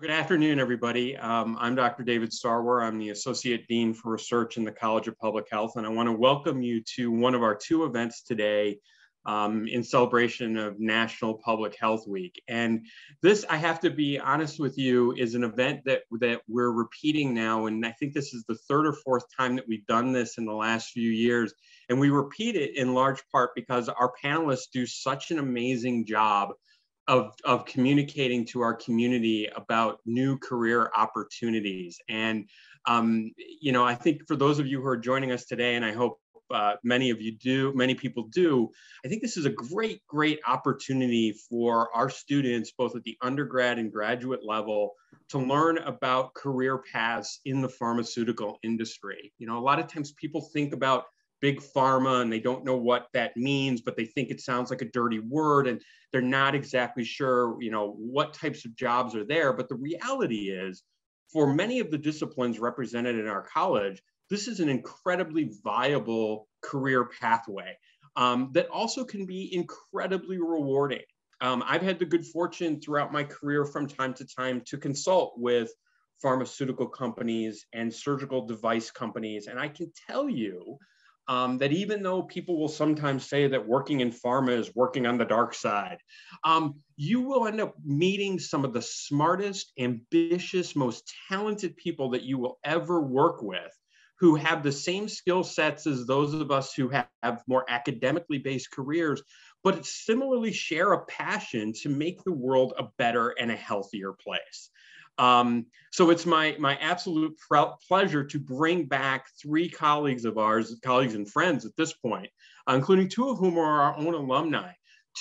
Good afternoon, everybody. Um, I'm Dr. David Sarwer. I'm the Associate Dean for Research in the College of Public Health, and I want to welcome you to one of our two events today um, in celebration of National Public Health Week. And this, I have to be honest with you, is an event that, that we're repeating now. And I think this is the third or fourth time that we've done this in the last few years. And we repeat it in large part because our panelists do such an amazing job of, of communicating to our community about new career opportunities. And, um, you know, I think for those of you who are joining us today, and I hope uh, many of you do, many people do, I think this is a great, great opportunity for our students, both at the undergrad and graduate level, to learn about career paths in the pharmaceutical industry. You know, a lot of times people think about big pharma and they don't know what that means, but they think it sounds like a dirty word and they're not exactly sure, you know, what types of jobs are there. But the reality is, for many of the disciplines represented in our college, this is an incredibly viable career pathway um, that also can be incredibly rewarding. Um, I've had the good fortune throughout my career from time to time to consult with pharmaceutical companies and surgical device companies. And I can tell you um, that even though people will sometimes say that working in pharma is working on the dark side, um, you will end up meeting some of the smartest, ambitious, most talented people that you will ever work with who have the same skill sets as those of us who have, have more academically based careers, but similarly share a passion to make the world a better and a healthier place. Um, so it's my, my absolute pleasure to bring back three colleagues of ours, colleagues and friends at this point, uh, including two of whom are our own alumni,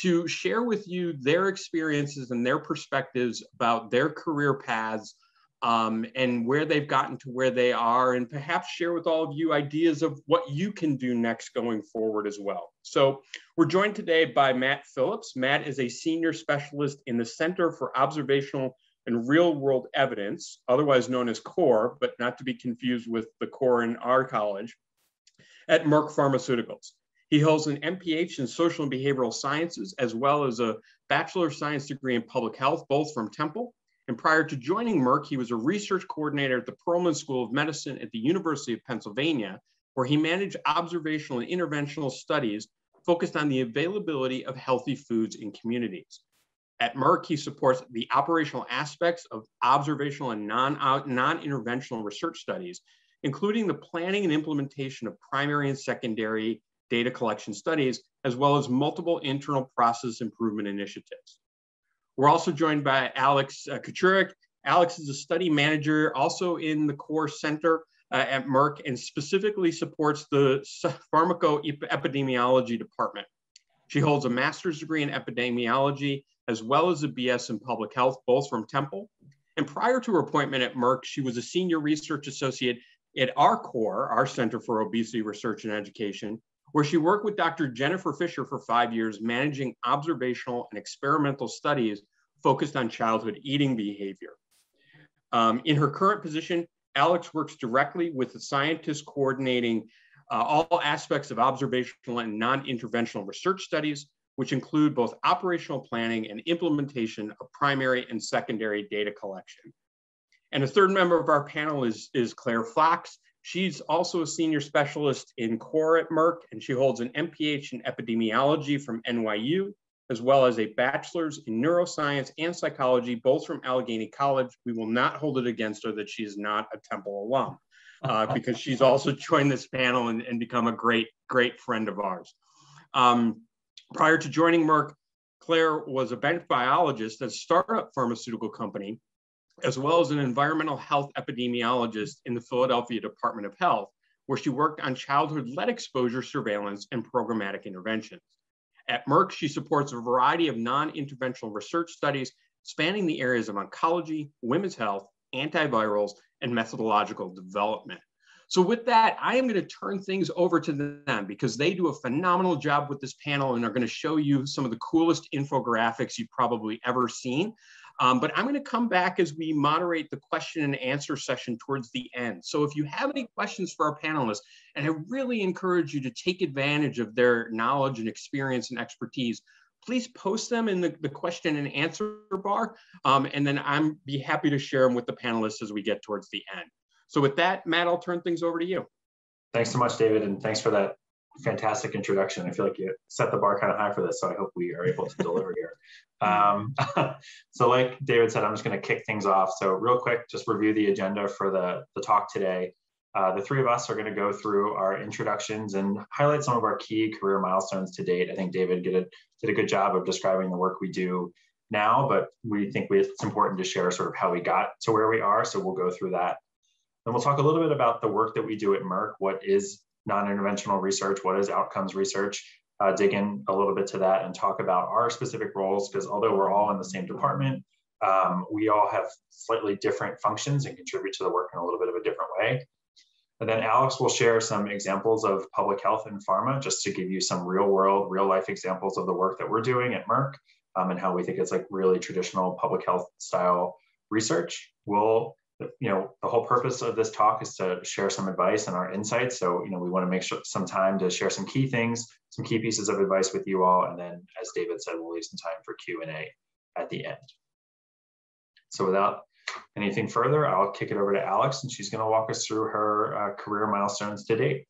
to share with you their experiences and their perspectives about their career paths um, and where they've gotten to where they are, and perhaps share with all of you ideas of what you can do next going forward as well. So we're joined today by Matt Phillips. Matt is a senior specialist in the Center for Observational and real world evidence, otherwise known as CORE, but not to be confused with the CORE in our college, at Merck Pharmaceuticals. He holds an MPH in social and behavioral sciences, as well as a Bachelor of Science degree in public health, both from Temple. And prior to joining Merck, he was a research coordinator at the Perelman School of Medicine at the University of Pennsylvania, where he managed observational and interventional studies focused on the availability of healthy foods in communities. At Merck, he supports the operational aspects of observational and non, non-interventional research studies, including the planning and implementation of primary and secondary data collection studies, as well as multiple internal process improvement initiatives. We're also joined by Alex uh, Kachurak. Alex is a study manager also in the core center uh, at Merck and specifically supports the pharmacoepidemiology department. She holds a master's degree in epidemiology as well as a BS in public health, both from Temple. And prior to her appointment at Merck, she was a senior research associate at our core, our Center for Obesity Research and Education, where she worked with Dr. Jennifer Fisher for five years, managing observational and experimental studies focused on childhood eating behavior. Um, in her current position, Alex works directly with the scientists coordinating uh, all aspects of observational and non-interventional research studies, which include both operational planning and implementation of primary and secondary data collection. And a third member of our panel is, is Claire Fox. She's also a senior specialist in core at Merck, and she holds an MPH in epidemiology from NYU, as well as a bachelor's in neuroscience and psychology, both from Allegheny College. We will not hold it against her that she is not a Temple alum, uh, because she's also joined this panel and, and, become a great, great friend of ours. Um, Prior to joining Merck, Claire was a bench biologist at a startup pharmaceutical company, as well as an environmental health epidemiologist in the Philadelphia Department of Health, where she worked on childhood lead exposure surveillance and programmatic interventions. At Merck, she supports a variety of non-interventional research studies spanning the areas of oncology, women's health, antivirals, and methodological development. So with that, I am going to turn things over to them because they do a phenomenal job with this panel and are going to show you some of the coolest infographics you've probably ever seen. Um, but I'm going to come back as we moderate the question and answer session towards the end. So if you have any questions for our panelists, and I really encourage you to take advantage of their knowledge and experience and expertise, please post them in the, the question and answer bar. Um, and then I'm be happy to share them with the panelists as we get towards the end. So with that, Matt, I'll turn things over to you. Thanks so much, David. And thanks for that fantastic introduction. I feel like you set the bar kind of high for this, so I hope we are able to deliver here. Um, so like David said, I'm just going to kick things off. So real quick, just review the agenda for the, the talk today. Uh, the three of us are going to go through our introductions and highlight some of our key career milestones to date. I think David did a, did a good job of describing the work we do now, but we think we, it's important to share sort of how we got to where we are. So we'll go through that. Then we'll talk a little bit about the work that we do at Merck. What is non-interventional research? What is outcomes research? Uh, dig in a little bit to that and talk about our specific roles because although we're all in the same department, um, we all have slightly different functions and contribute to the work in a little bit of a different way. And then Alex will share some examples of public health and pharma, just to give you some real world, real life examples of the work that we're doing at Merck um, and how we think it's like really traditional public health style research. We'll, you know, the whole purpose of this talk is to share some advice and our insights. So, you know, we want to make sure some time to share some key things, some key pieces of advice with you all. And then, as David said, we'll leave some time for Q&A at the end. So without anything further, I'll kick it over to Alex and she's going to walk us through her uh, career milestones to date.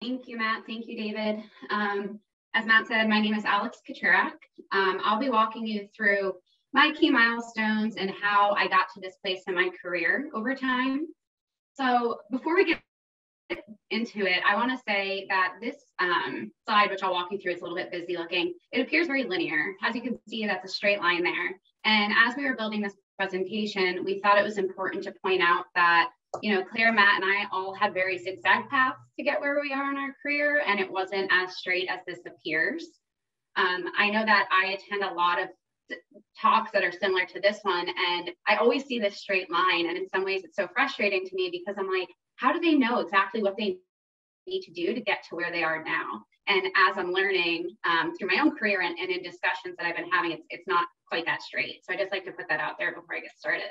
Thank you, Matt. Thank you, David. Um, as Matt said, my name is Alex Kachurak. Um, I'll be walking you through my key milestones and how I got to this place in my career over time. So before we get into it, I want to say that this um, slide, which I'll walk you through, is a little bit busy looking. It appears very linear. As you can see, that's a straight line there. And as we were building this presentation, we thought it was important to point out that, you know, Claire, Matt, and I all had very zigzag paths to get where we are in our career, and it wasn't as straight as this appears. Um, I know that I attend a lot of talks that are similar to this one, and I always see this straight line. And in some ways, it's so frustrating to me because I'm like, how do they know exactly what they need to do to get to where they are now? And as I'm learning um, through my own career and, and in discussions that I've been having, it's, it's not quite that straight. So I just like to put that out there before I get started.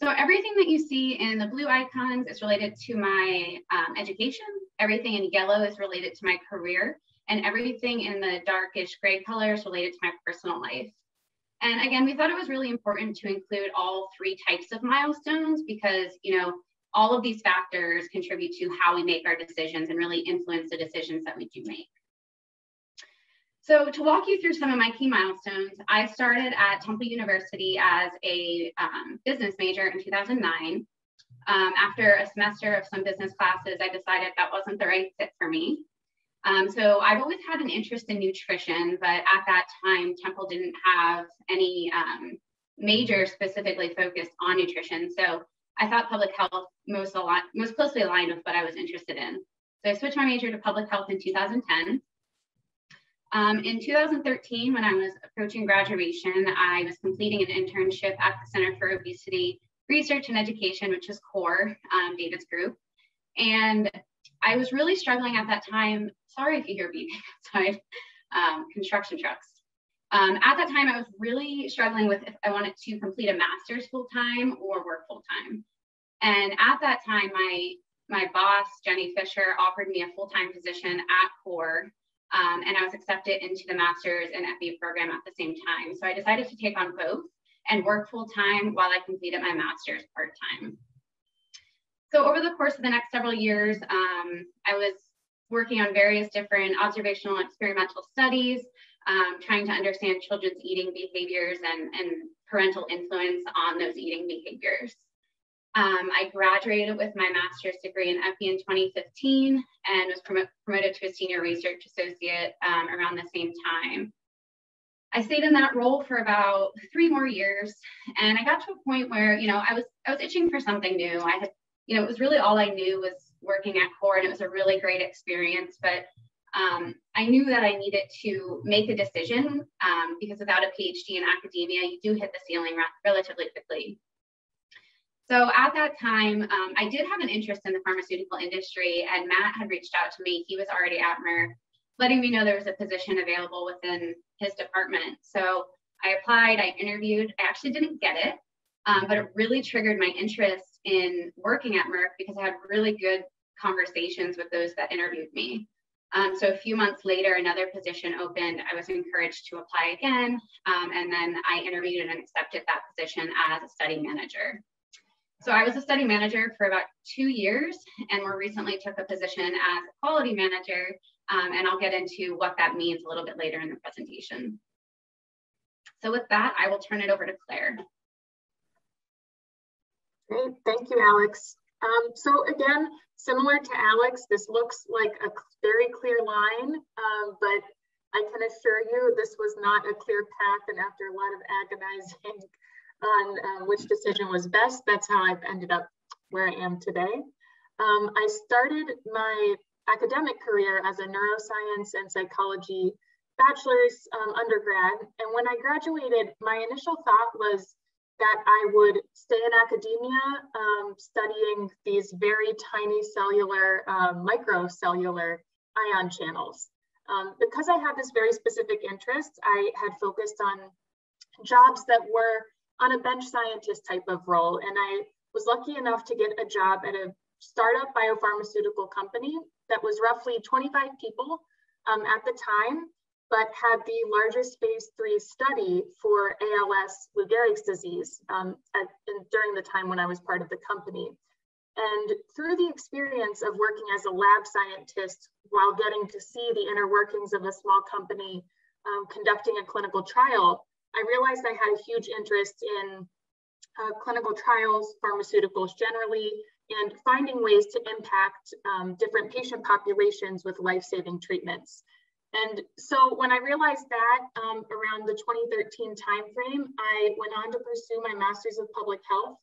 So everything that you see in the blue icons is related to my um, education. Everything in yellow is related to my career. And everything in the darkish gray color is related to my personal life. And again, we thought it was really important to include all three types of milestones because, you know, all of these factors contribute to how we make our decisions and really influence the decisions that we do make. So to walk you through some of my key milestones, I started at Temple University as a um, business major in 2009. Um, after a semester of some business classes, I decided that wasn't the right fit for me. Um, so I've always had an interest in nutrition, but at that time, Temple didn't have any um, major specifically focused on nutrition. So I thought public health most, lot, most closely aligned with what I was interested in. So I switched my major to public health in 2010. Um, in 2013, when I was approaching graduation, I was completing an internship at the Center for Obesity Research and Education, which is CORE, um, David's group. And I was really struggling at that time. Sorry if you hear beeping outside, um, construction trucks. Um, at that time, I was really struggling with if I wanted to complete a master's full time or work full time. And at that time, my my boss, Jenny Fisher, offered me a full time position at CORE um, and I was accepted into the master's and FA program at the same time. So I decided to take on both and work full time while I completed my master's part time. So over the course of the next several years, um, I was working on various different observational and experimental studies, um, trying to understand children's eating behaviors and, and parental influence on those eating behaviors. Um, I graduated with my master's degree in EPI in 2015 and was prom promoted to a senior research associate um, around the same time. I stayed in that role for about three more years, and I got to a point where you know I was I was itching for something new. I had you know it was really all I knew was working at CORE, and it was a really great experience. But um, I knew that I needed to make a decision um, because without a PhD in academia, you do hit the ceiling relatively quickly. So at that time, um, I did have an interest in the pharmaceutical industry, and Matt had reached out to me. He was already at Merck, letting me know there was a position available within his department. So I applied, I interviewed. I actually didn't get it, um, but it really triggered my interest in working at Merck because I had really good conversations with those that interviewed me. Um, so a few months later, another position opened. I was encouraged to apply again, um, and then I interviewed and accepted that position as a study manager. So I was a study manager for about two years, and more recently took a position as a quality manager, um, and I'll get into what that means a little bit later in the presentation. So with that, I will turn it over to Claire. Great, thank you, Alex. Um, so again, similar to Alex, this looks like a very clear line, um, but I can assure you this was not a clear path and after a lot of agonizing on um, which decision was best, that's how I've ended up where I am today. Um, I started my academic career as a neuroscience and psychology bachelor's um, undergrad. And when I graduated, my initial thought was that I would stay in academia um, studying these very tiny cellular, um, microcellular ion channels. Um, because I had this very specific interest, I had focused on jobs that were on a bench scientist type of role. And I was lucky enough to get a job at a startup biopharmaceutical company that was roughly 25 people um, at the time but had the largest phase three study for ALS Lou Gehrig's disease um, at, in, during the time when I was part of the company. And through the experience of working as a lab scientist while getting to see the inner workings of a small company um, conducting a clinical trial, I realized I had a huge interest in uh, clinical trials, pharmaceuticals generally, and finding ways to impact um, different patient populations with life-saving treatments. And so when I realized that um, around the 2013 timeframe, I went on to pursue my Master's of Public Health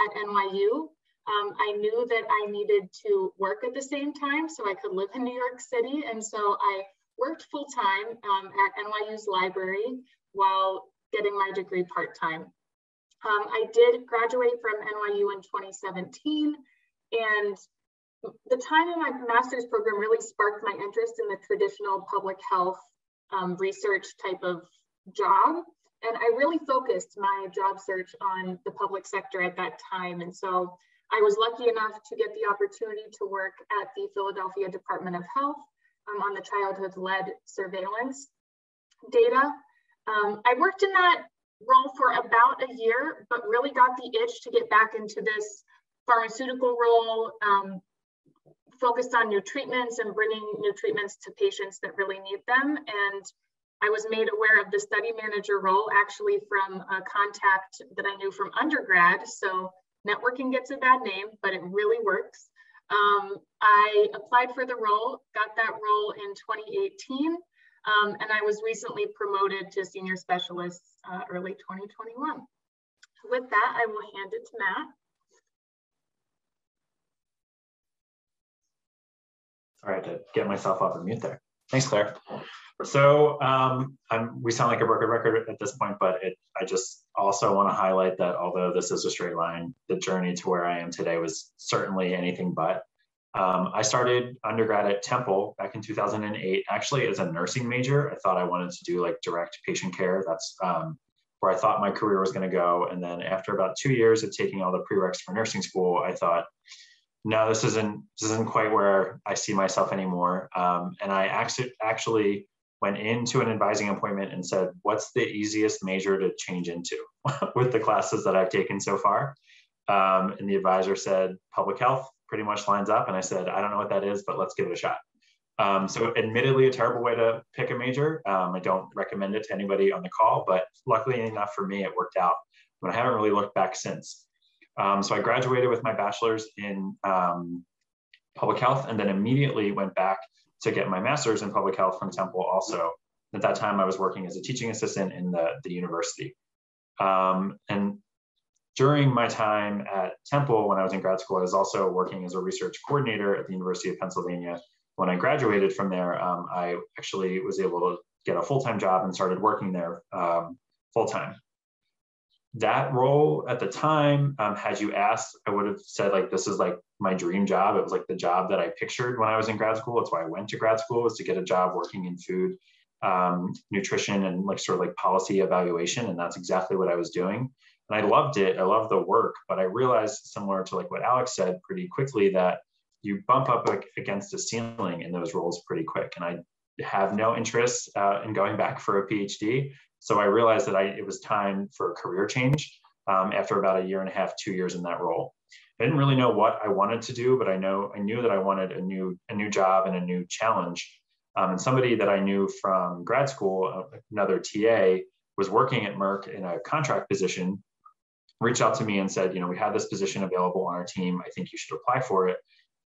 at NYU. Um, I knew that I needed to work at the same time so I could live in New York City. And so I worked full time um, at NYU's library while getting my degree part time. Um, I did graduate from NYU in 2017 and the time in my master's program really sparked my interest in the traditional public health um, research type of job. And I really focused my job search on the public sector at that time. And so I was lucky enough to get the opportunity to work at the Philadelphia Department of Health um, on the childhood-lead surveillance data. Um, I worked in that role for about a year, but really got the itch to get back into this pharmaceutical role, um, focused on new treatments and bringing new treatments to patients that really need them. And I was made aware of the study manager role actually from a contact that I knew from undergrad. So networking gets a bad name, but it really works. Um, I applied for the role, got that role in 2018, um, and I was recently promoted to senior specialist uh, early 2021. With that, I will hand it to Matt. Sorry to get myself off of mute there. Thanks, Claire. So um, we sound like a broken record at this point, but it, I just also want to highlight that although this is a straight line, the journey to where I am today was certainly anything but. Um, I started undergrad at Temple back in 2008, actually as a nursing major. I thought I wanted to do like direct patient care. That's um, where I thought my career was going to go. And then after about two years of taking all the prereqs for nursing school, I thought, no, this isn't this isn't quite where I see myself anymore. Um, and I actually actually went into an advising appointment and said, what's the easiest major to change into with the classes that I've taken so far? Um, and the advisor said, public health pretty much lines up. And I said, I don't know what that is, but let's give it a shot. Um, so admittedly a terrible way to pick a major. Um, I don't recommend it to anybody on the call, but luckily enough for me, it worked out. But I haven't really looked back since. Um, so I graduated with my bachelor's in um, public health and then immediately went back to get my master's in public health from Temple also. At that time, I was working as a teaching assistant in the, the university. Um, and during my time at Temple, when I was in grad school, I was also working as a research coordinator at the University of Pennsylvania. When I graduated from there, um, I actually was able to get a full-time job and started working there um, full-time that role at the time, um, had you asked, I would have said like this is like my dream job. It was like the job that I pictured when I was in grad school. That's why I went to grad school was to get a job working in food, um, nutrition, and like sort of like policy evaluation. And that's exactly what I was doing. And I loved it. I loved the work, but I realized similar to like what Alex said pretty quickly that you bump up against a ceiling in those roles pretty quick. And I have no interest uh, in going back for a PhD. So I realized that I, it was time for a career change um, after about a year and a half, two years in that role. I didn't really know what I wanted to do, but I know I knew that I wanted a new a new job and a new challenge. Um, and somebody that I knew from grad school, uh, another TA, was working at Merck in a contract position. Reached out to me and said, you know, we had this position available on our team. I think you should apply for it.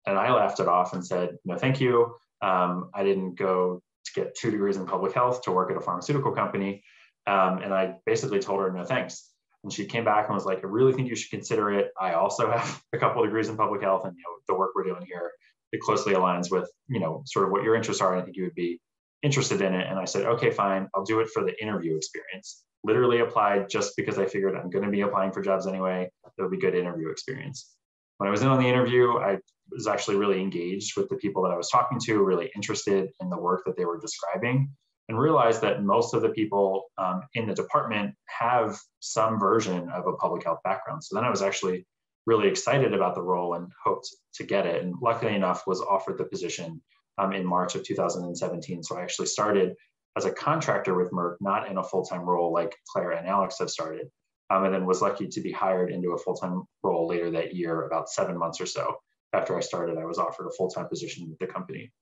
And I laughed it off and said, no, thank you. Um, I didn't go to get two degrees in public health to work at a pharmaceutical company. Um, and I basically told her, no thanks. And she came back and was like, I really think you should consider it. I also have a couple degrees in public health and you know, the work we're doing here, it closely aligns with, you know, sort of what your interests are. And I think you would be interested in it. And I said, okay, fine, I'll do it for the interview experience. Literally applied just because I figured I'm going to be applying for jobs anyway. It'll be good interview experience. When I was in on the interview, I was actually really engaged with the people that I was talking to, really interested in the work that they were describing and realized that most of the people um, in the department have some version of a public health background. So then I was actually really excited about the role and hoped to get it. And luckily enough, was offered the position um, in March of 2017. So I actually started as a contractor with Merck, not in a full-time role like Claire and Alex have started. Um, and then was lucky to be hired into a full-time role later that year, about seven months or so after I started, I was offered a full-time position with the company.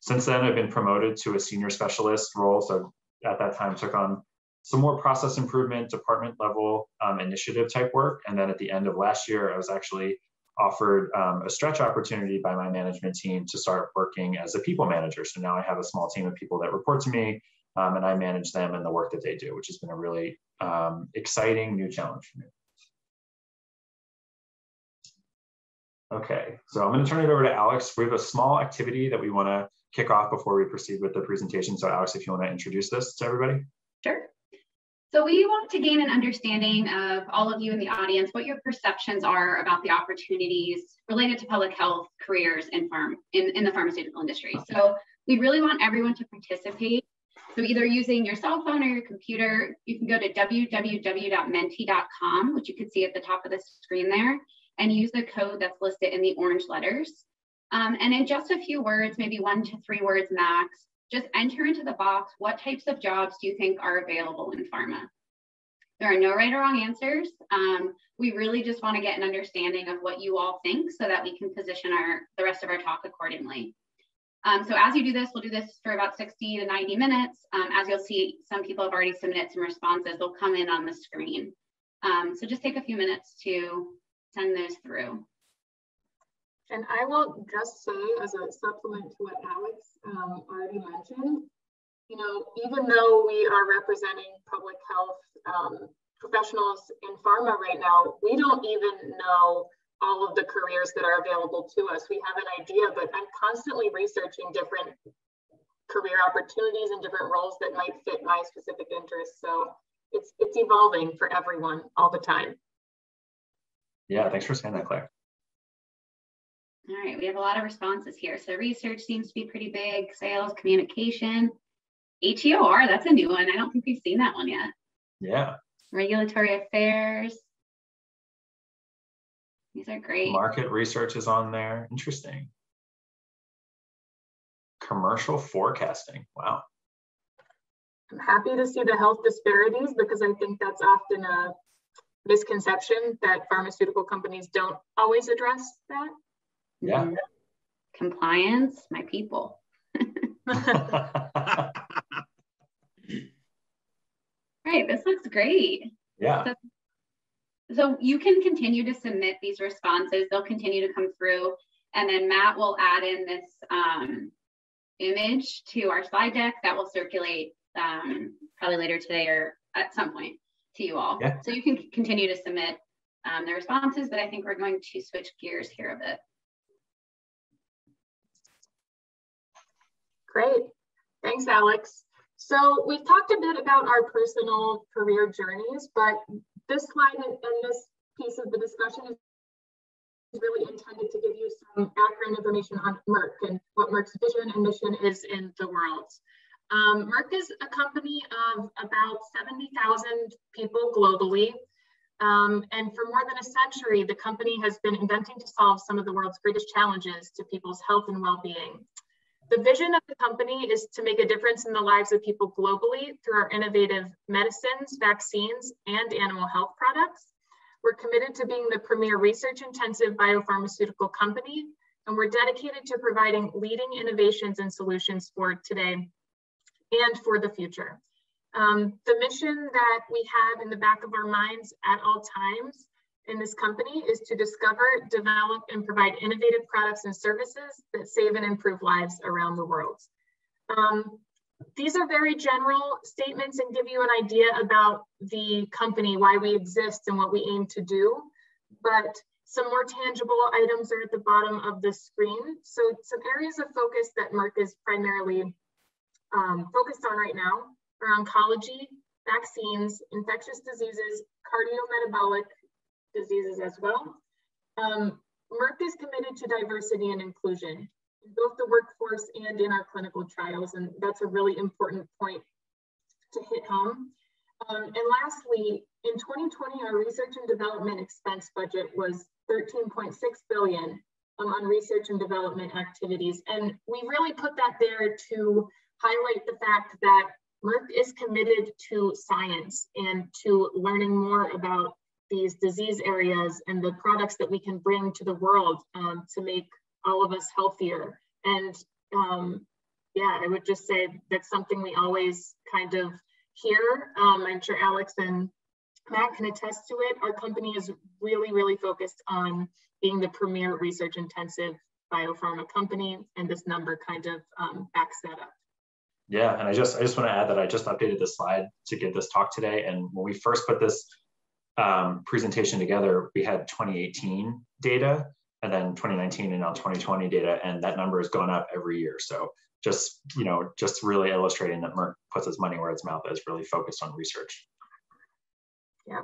Since then, I've been promoted to a senior specialist role. So at that time, took on some more process improvement, department level um, initiative type work. And then at the end of last year, I was actually offered um, a stretch opportunity by my management team to start working as a people manager. So now I have a small team of people that report to me um, and I manage them and the work that they do, which has been a really um, exciting new challenge for me. Okay, so I'm going to turn it over to Alex. We have a small activity that we want to kick off before we proceed with the presentation. So Alex, if you want to introduce this to everybody. Sure. So we want to gain an understanding of all of you in the audience, what your perceptions are about the opportunities related to public health careers in farm in, in the pharmaceutical industry. So we really want everyone to participate. So either using your cell phone or your computer, you can go to www.menti.com, which you can see at the top of the screen there, and use the code that's listed in the orange letters. Um, and in just a few words, maybe one to three words max, just enter into the box what types of jobs do you think are available in pharma? There are no right or wrong answers. Um, we really just want to get an understanding of what you all think so that we can position our the rest of our talk accordingly. Um, so as you do this, we'll do this for about 60 to 90 minutes. Um, as you'll see, some people have already submitted some responses. They'll come in on the screen. Um, so just take a few minutes to send those through. And I will just say, as a supplement to what Alex um, already mentioned, you know, even though we are representing public health um, professionals in pharma right now, we don't even know all of the careers that are available to us. We have an idea, but I'm constantly researching different career opportunities and different roles that might fit my specific interests. So it's it's evolving for everyone all the time. Yeah, thanks for saying that, Claire. All right, we have a lot of responses here. So research seems to be pretty big, sales, communication, HEOR, that's a new one. I don't think we've seen that one yet. Yeah. Regulatory affairs. These are great. Market research is on there. Interesting. Commercial forecasting. Wow. I'm happy to see the health disparities because I think that's often a misconception that pharmaceutical companies don't always address that. Yeah. Mm-hmm. Compliance, my people. right, this looks great. Yeah. So, so you can continue to submit these responses. They'll continue to come through. And then Matt will add in this um, image to our slide deck that will circulate um, probably later today or at some point to you all. Yeah. So you can continue to submit um, the responses, but I think we're going to switch gears here a bit. Great. Thanks, Alex. So we've talked a bit about our personal career journeys, but this slide and, this piece of the discussion is really intended to give you some background information on Merck and what Merck's vision and mission is in the world. Um, Merck is a company of about 70,000 people globally. Um, and for more than a century, the company has been inventing to solve some of the world's greatest challenges to people's health and well-being. The vision of the company is to make a difference in the lives of people globally through our innovative medicines, vaccines, and animal health products. We're committed to being the premier research intensive biopharmaceutical company, and we're dedicated to providing leading innovations and solutions for today and for the future. Um, the mission that we have in the back of our minds at all times in this company is to discover, develop, and provide innovative products and services that save and improve lives around the world. Um, these are very general statements and give you an idea about the company, why we exist and what we aim to do. But some more tangible items are at the bottom of the screen. So some areas of focus that Merck is primarily um, focused on right now are oncology, vaccines, infectious diseases, cardiometabolic diseases as well. Um, Merck is committed to diversity and inclusion in both the workforce and in our clinical trials, and that's a really important point to hit home. Um, and lastly, in 2020, our research and development expense budget was 13.6 billion um, on research and development activities. And we really put that there to highlight the fact that Merck is committed to science and to learning more about these disease areas and the products that we can bring to the world um, to make all of us healthier. And um, yeah, I would just say that's something we always kind of hear. Um, I'm sure Alex and Matt can attest to it. Our company is really, really focused on being the premier research intensive biopharma company, and this number kind of um, backs that up. Yeah, and I just I just want to add that I just updated this slide to give this talk today. And when we first put this um, presentation together, we had 2018 data and then 2019 and now 2020 data, and that number has gone up every year. So just you know, just really illustrating that Merck puts its money where its mouth is, really focused on research. Yeah.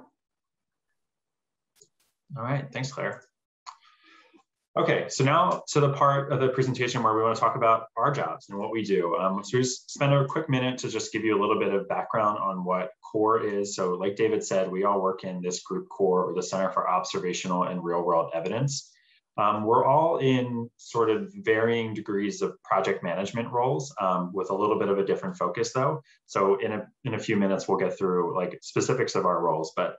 All right, thanks, Claire. Okay, so now to the part of the presentation where we want to talk about our jobs and what we do. Um, so we spend a quick minute to just give you a little bit of background on what CORE is. So like David said, we all work in this group CORE or the Center for Observational and Real World Evidence. Um, we're all in sort of varying degrees of project management roles um, with a little bit of a different focus though. So in a, in a few minutes, we'll get through like specifics of our roles, but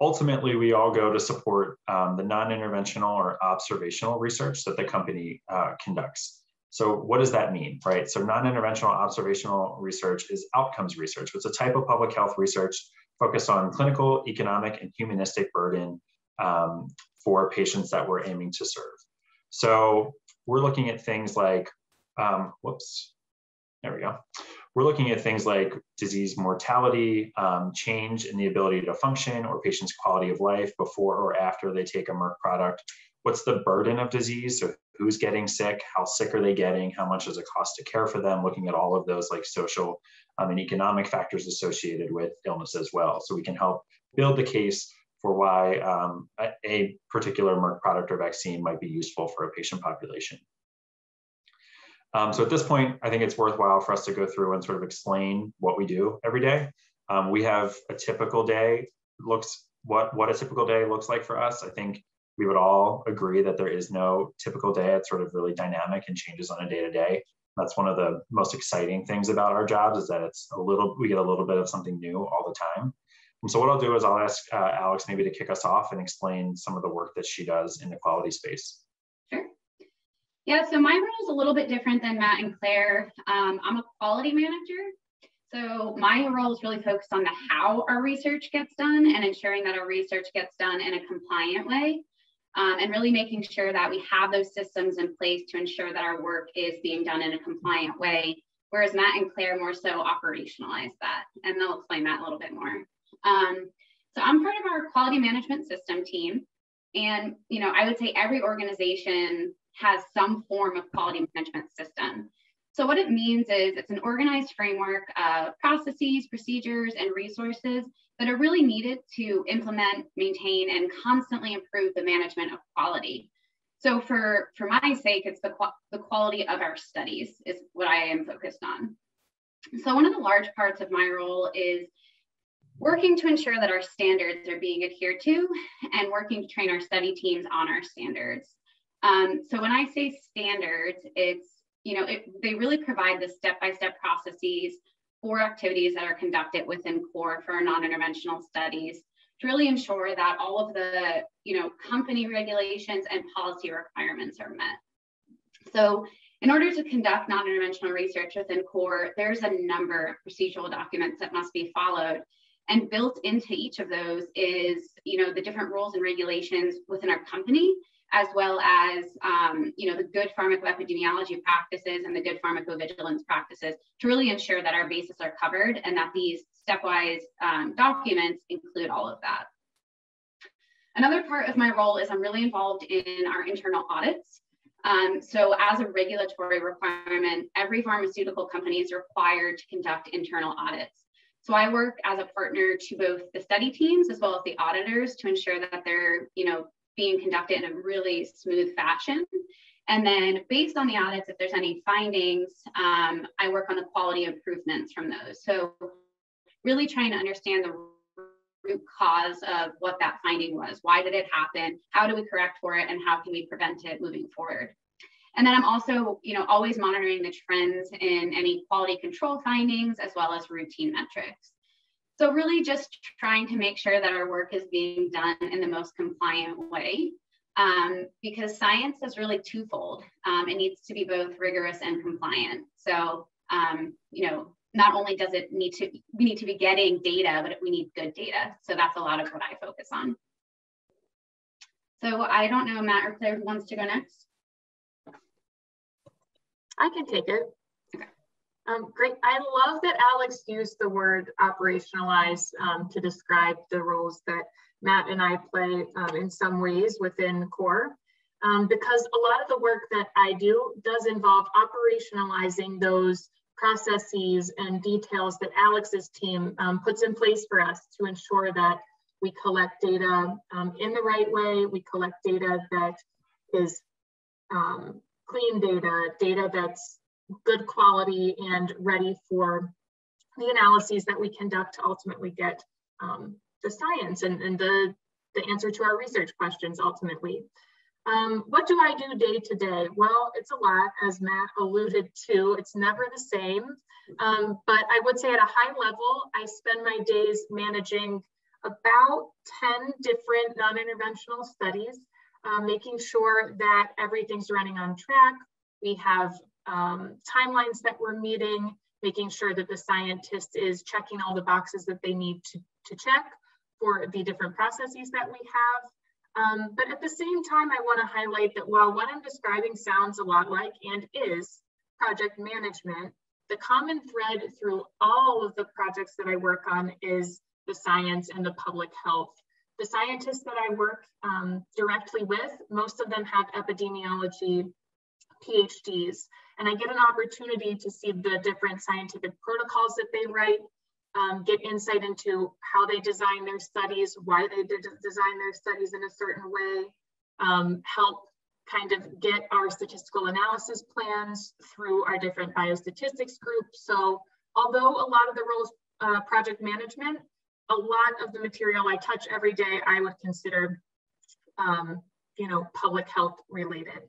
ultimately we all go to support um, the non-interventional or observational research that the company uh, conducts. So what does that mean, right? So non-interventional observational research is outcomes research. It's a type of public health research focused on clinical, economic, and humanistic burden um, for patients that we're aiming to serve. So we're looking at things like, um, whoops, there we go. We're looking at things like disease mortality, um, change in the ability to function, or patients' quality of life before or after they take a Merck product. What's the burden of disease? So who's getting sick? How sick are they getting? How much does it cost to care for them? Looking at all of those like social um, and economic factors associated with illness as well. So we can help build the case for why um, a, a particular Merck product or vaccine might be useful for a patient population. Um, so at this point, I think it's worthwhile for us to go through and sort of explain what we do every day. Um, we have a typical day looks what what a typical day looks like for us. I think we would all agree that there is no typical day. It's sort of really dynamic and changes on a day to day. That's one of the most exciting things about our jobs is that it's a little we get a little bit of something new all the time. And so what I'll do is I'll ask uh, Alex maybe to kick us off and explain some of the work that she does in the quality space. Yeah, so my role is a little bit different than Matt and Claire. Um, I'm a quality manager. So my role is really focused on the how our research gets done and ensuring that our research gets done in a compliant way. Um, and really making sure that we have those systems in place to ensure that our work is being done in a compliant way. Whereas Matt and Claire more so operationalize that. And they'll explain that a little bit more. Um, so I'm part of our quality management system team. And, you know, I would say every organization has some form of quality management system. So what it means is it's an organized framework of processes, procedures, and resources that are really needed to implement, maintain, and constantly improve the management of quality. So for, for my sake, it's the, the quality of our studies is what I am focused on. So one of the large parts of my role is working to ensure that our standards are being adhered to and working to train our study teams on our standards. Um, so when I say standards, it's, you know, it, they really provide the step-by-step processes for activities that are conducted within CORE for non-interventional studies to really ensure that all of the, you know, company regulations and policy requirements are met. So in order to conduct non-interventional research within CORE, there's a number of procedural documents that must be followed. And built into each of those is, you know, the different rules and regulations within our company, as well as, um, you know, the good pharmacoepidemiology practices and the good pharmacovigilance practices to really ensure that our bases are covered and that these stepwise um, documents include all of that. Another part of my role is I'm really involved in our internal audits. Um, so as a regulatory requirement, every pharmaceutical company is required to conduct internal audits. So I work as a partner to both the study teams as well as the auditors to ensure that they're, you know, being conducted in a really smooth fashion. And then based on the audits, if there's any findings, um, I work on the quality improvements from those. So really trying to understand the root cause of what that finding was. Why did it happen? How do we correct for it? And how can we prevent it moving forward? And then I'm also, you know, always monitoring the trends in any quality control findings as well as routine metrics. So really just trying to make sure that our work is being done in the most compliant way um, because science is really twofold. Um, it needs to be both rigorous and compliant. So, um, you know, not only does it need to, we need to be getting data, but we need good data. So that's a lot of what I focus on. So I don't know, Matt or Claire who wants to go next. I can take it. Um, great. I love that Alex used the word operationalize um, to describe the roles that Matt and I play um, in some ways within CORE. Um, because a lot of the work that I do does involve operationalizing those processes and details that Alex's team um, puts in place for us to ensure that we collect data um, in the right way, we collect data that is clean data, data that's good quality and ready for the analyses that we conduct to ultimately get um, the science and, and the, the answer to our research questions ultimately. Um, what do I do day to day? Well, it's a lot, as Matt alluded to. It's never the same. Um, but I would say at a high level, I spend my days managing about 10 different non-interventional studies, um, making sure that everything's running on track. We have um, timelines that we're meeting, making sure that the scientist is checking all the boxes that they need to, to check for the different processes that we have. Um, but at the same time, I want to highlight that while what I'm describing sounds a lot like and is project management, the common thread through all of the projects that I work on is the science and the public health. The scientists that I work um, directly with, most of them have epidemiology PhDs, and I get an opportunity to see the different scientific protocols that they write, um, get insight into how they design their studies, why they did design their studies in a certain way, um, help kind of get our statistical analysis plans through our different biostatistics groups. So although a lot of the roles uh, project management, a lot of the material I touch every day, I would consider, um, you know, public health related.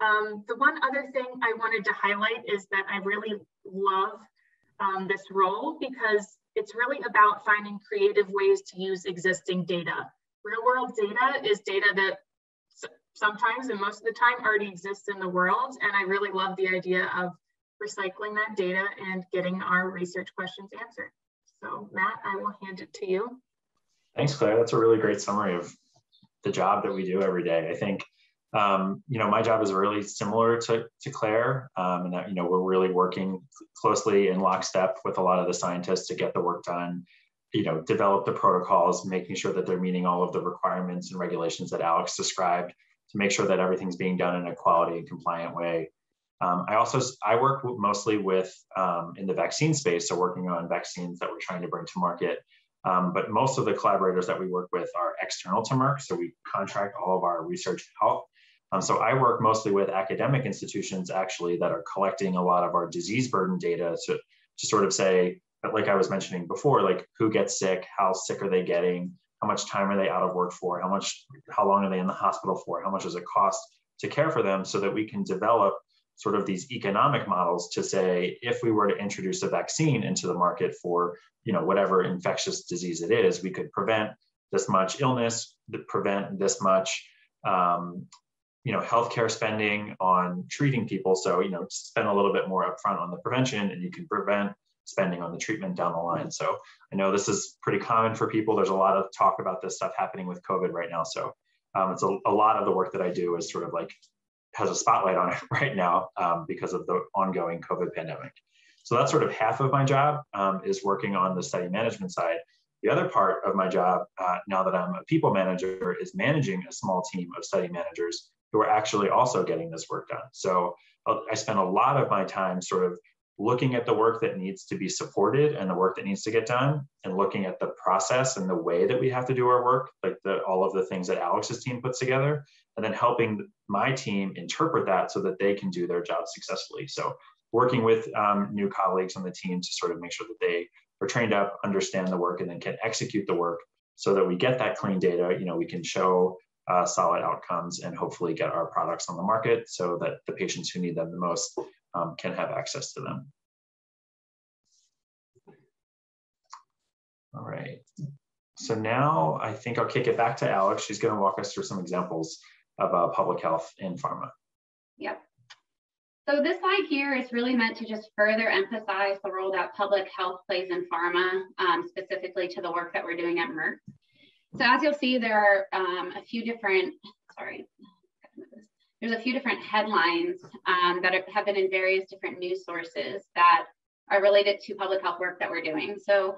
Um, the one other thing I wanted to highlight is that I really love um, this role because it's really about finding creative ways to use existing data. Real world data is data that sometimes and most of the time already exists in the world. And I really love the idea of recycling that data and getting our research questions answered. So Matt, I will hand it to you. Thanks, Claire. That's a really great summary of the job that we do every day. I think um, you know, my job is really similar to, to Claire, um, and that, you know, we're really working closely in lockstep with a lot of the scientists to get the work done, you know, develop the protocols, making sure that they're meeting all of the requirements and regulations that Alex described to make sure that everything's being done in a quality and compliant way. Um, I also, I work mostly with um, in the vaccine space, so working on vaccines that we're trying to bring to market. Um, but most of the collaborators that we work with are external to Merck. So we contract all of our research out um, so I work mostly with academic institutions actually that are collecting a lot of our disease burden data to, to sort of say, like I was mentioning before, like who gets sick, how sick are they getting, how much time are they out of work for, how much, how long are they in the hospital for, how much does it cost to care for them, so that we can develop sort of these economic models to say if we were to introduce a vaccine into the market for you know whatever infectious disease it is, we could prevent this much illness, prevent this much um, you know healthcare spending on treating people. So you know spend a little bit more upfront on the prevention and you can prevent spending on the treatment down the line. So i know this is pretty common for people. There's a lot of talk about this stuff happening with covid right now. So um, it's a, a, lot of the work that i do is sort of like has a spotlight on it right now um, because of the ongoing covid pandemic. So that's sort of half of my job um, is working on the study management side. The other part of my job uh, now that i'm a people manager is managing a small team of study managers who are actually also getting this work done. So uh, I spend a lot of my time sort of looking at the work that needs to be supported and the work that needs to get done and looking at the process and the way that we have to do our work like the, all of the things that alex's team puts together and then helping my team interpret that so that they can do their job successfully so working with um, new colleagues on the team to sort of make sure that they are trained up understand the work and then can execute the work so that we get that clean data you know we can show uh, solid outcomes and hopefully get our products on the market so that the patients who need them the most um, can have access to them. All right. So now I think I'll kick it back to Alex. She's going to walk us through some examples of uh, public health in pharma. Yep. So this slide here is really meant to just further emphasize the role that public health plays in pharma, um, specifically to the work that we're doing at Merck. So as you'll see, there are um, a few different, sorry, there's a few different headlines um, that have been in various different news sources that are related to public health work that we're doing. So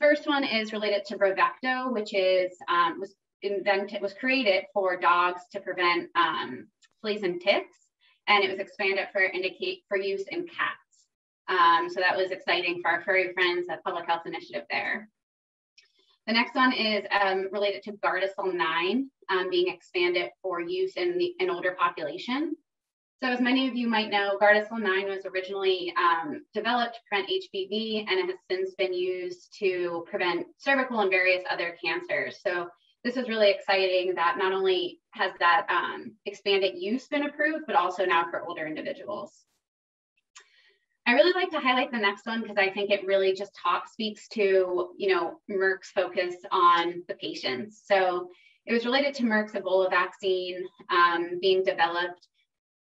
first one is related to Bravecto, which is um, was invented, was created for dogs to prevent um, fleas and ticks, and it was expanded for indicate for use in cats. Um, so that was exciting for our furry friends at Public Health Initiative there. The next one is um, related to Gardasil 9 um, being expanded for use in the in older population. So as many of you might know, Gardasil 9 was originally um, developed to prevent HPV and it has since been used to prevent cervical and various other cancers. So this is really exciting that not only has that um, expanded use been approved, but also now for older individuals. I really like to highlight the next one because I think it really just talk speaks to, you know, Merck's focus on the patients. So it was related to Merck's Ebola vaccine um, being developed.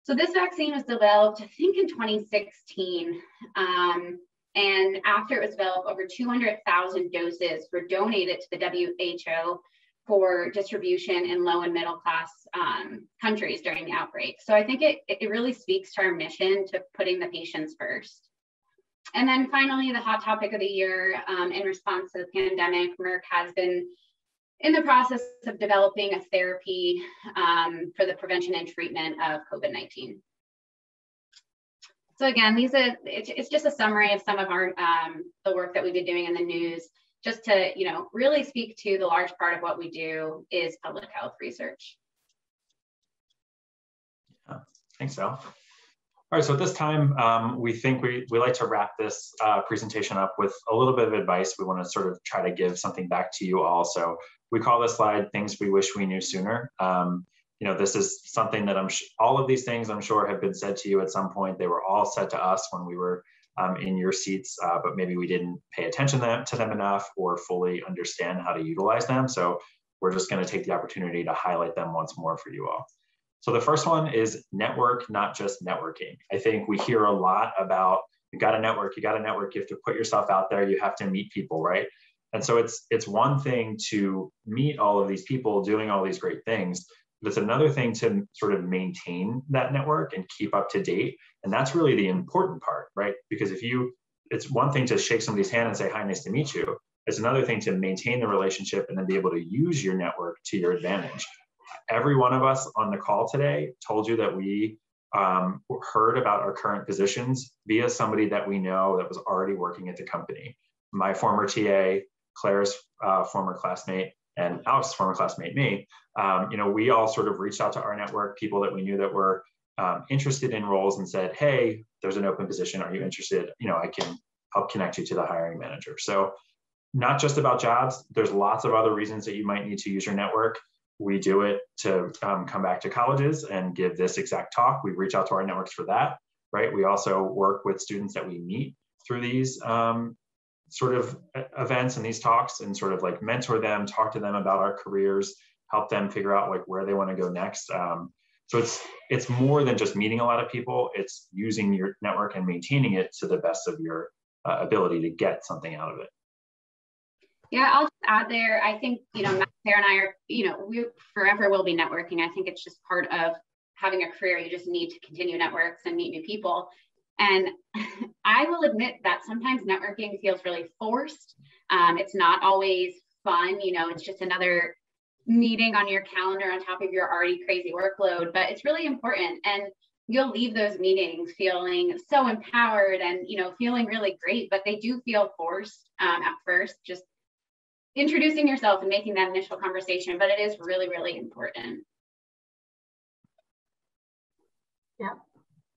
So this vaccine was developed, I think, in 2016. Um, and after it was developed, over 200,000 doses were donated to the WHO for distribution in low and middle class um, countries during the outbreak. So I think it, it really speaks to our mission to putting the patients first. And then finally, the hot topic of the year um, in response to the pandemic, Merck has been in the process of developing a therapy um, for the prevention and treatment of COVID-19. So again, these are, it's, it's, just a summary of some of our, um, the work that we've been doing in the news just to, you know, really speak to the large part of what we do is public health research. Yeah. Thanks, Al. All right, so at this time, um, we think we, we like to wrap this uh, presentation up with a little bit of advice. We want to sort of try to give something back to you all. So we call this slide things we wish we knew sooner. Um, you know, this is something that I'm all of these things I'm sure have been said to you at some point. They were all said to us when we were um, in your seats, uh, but maybe we didn't pay attention to them, to them enough or fully understand how to utilize them. So we're just going to take the opportunity to highlight them once more for you all. So the first one is network, not just networking. I think we hear a lot about you got to network, you got to network, you have to put yourself out there, you have to meet people, right? And so it's it's one thing to meet all of these people doing all these great things, it's another thing to sort of maintain that network and keep up to date. And that's really the important part, right? Because if you, it's one thing to shake somebody's hand and say, hi, nice to meet you. It's another thing to maintain the relationship and then be able to use your network to your advantage. Every one of us on the call today told you that we um, heard about our current positions via somebody that we know that was already working at the company. My former TA, Claire's uh, former classmate, and Alex's former classmate, me, um, you know, we all sort of reached out to our network, people that we knew that were um, interested in roles and said, hey, there's an open position. Are you interested? You know, I can help connect you to the hiring manager. So not just about jobs, there's lots of other reasons that you might need to use your network. We do it to um, come back to colleges and give this exact talk. We reach out to our networks for that, right? We also work with students that we meet through these um, sort of events and these talks and sort of like mentor them, talk to them about our careers, help them figure out like where they want to go next. Um, so it's it's more than just meeting a lot of people. It's using your network and maintaining it to the best of your uh, ability to get something out of it. Yeah, I'll just add there. I think you know, Matt, Claire, and I are you know we forever will be networking. I think it's just part of having a career. You just need to continue networks and meet new people. And I will admit that sometimes networking feels really forced. Um, it's not always fun. You know, it's just another meeting on your calendar on top of your already crazy workload, but it's really important. And you'll leave those meetings feeling so empowered and you know feeling really great but they do feel forced um, at first just introducing yourself and making that initial conversation but it is really really important yeah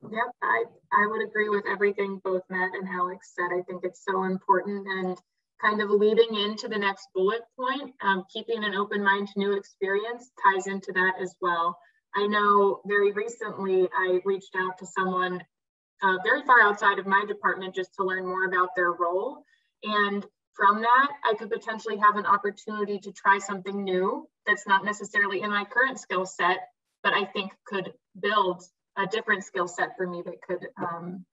Yep, I, I would agree with everything both Matt and Alex said. I think it's so important and kind of leading into the next bullet point, um, keeping an open mind to new experience ties into that as well. I know very recently I reached out to someone uh, very far outside of my department just to learn more about their role. And from that, I could potentially have an opportunity to try something new that's not necessarily in my current skill set, but I think could build a different skill set for me that could um,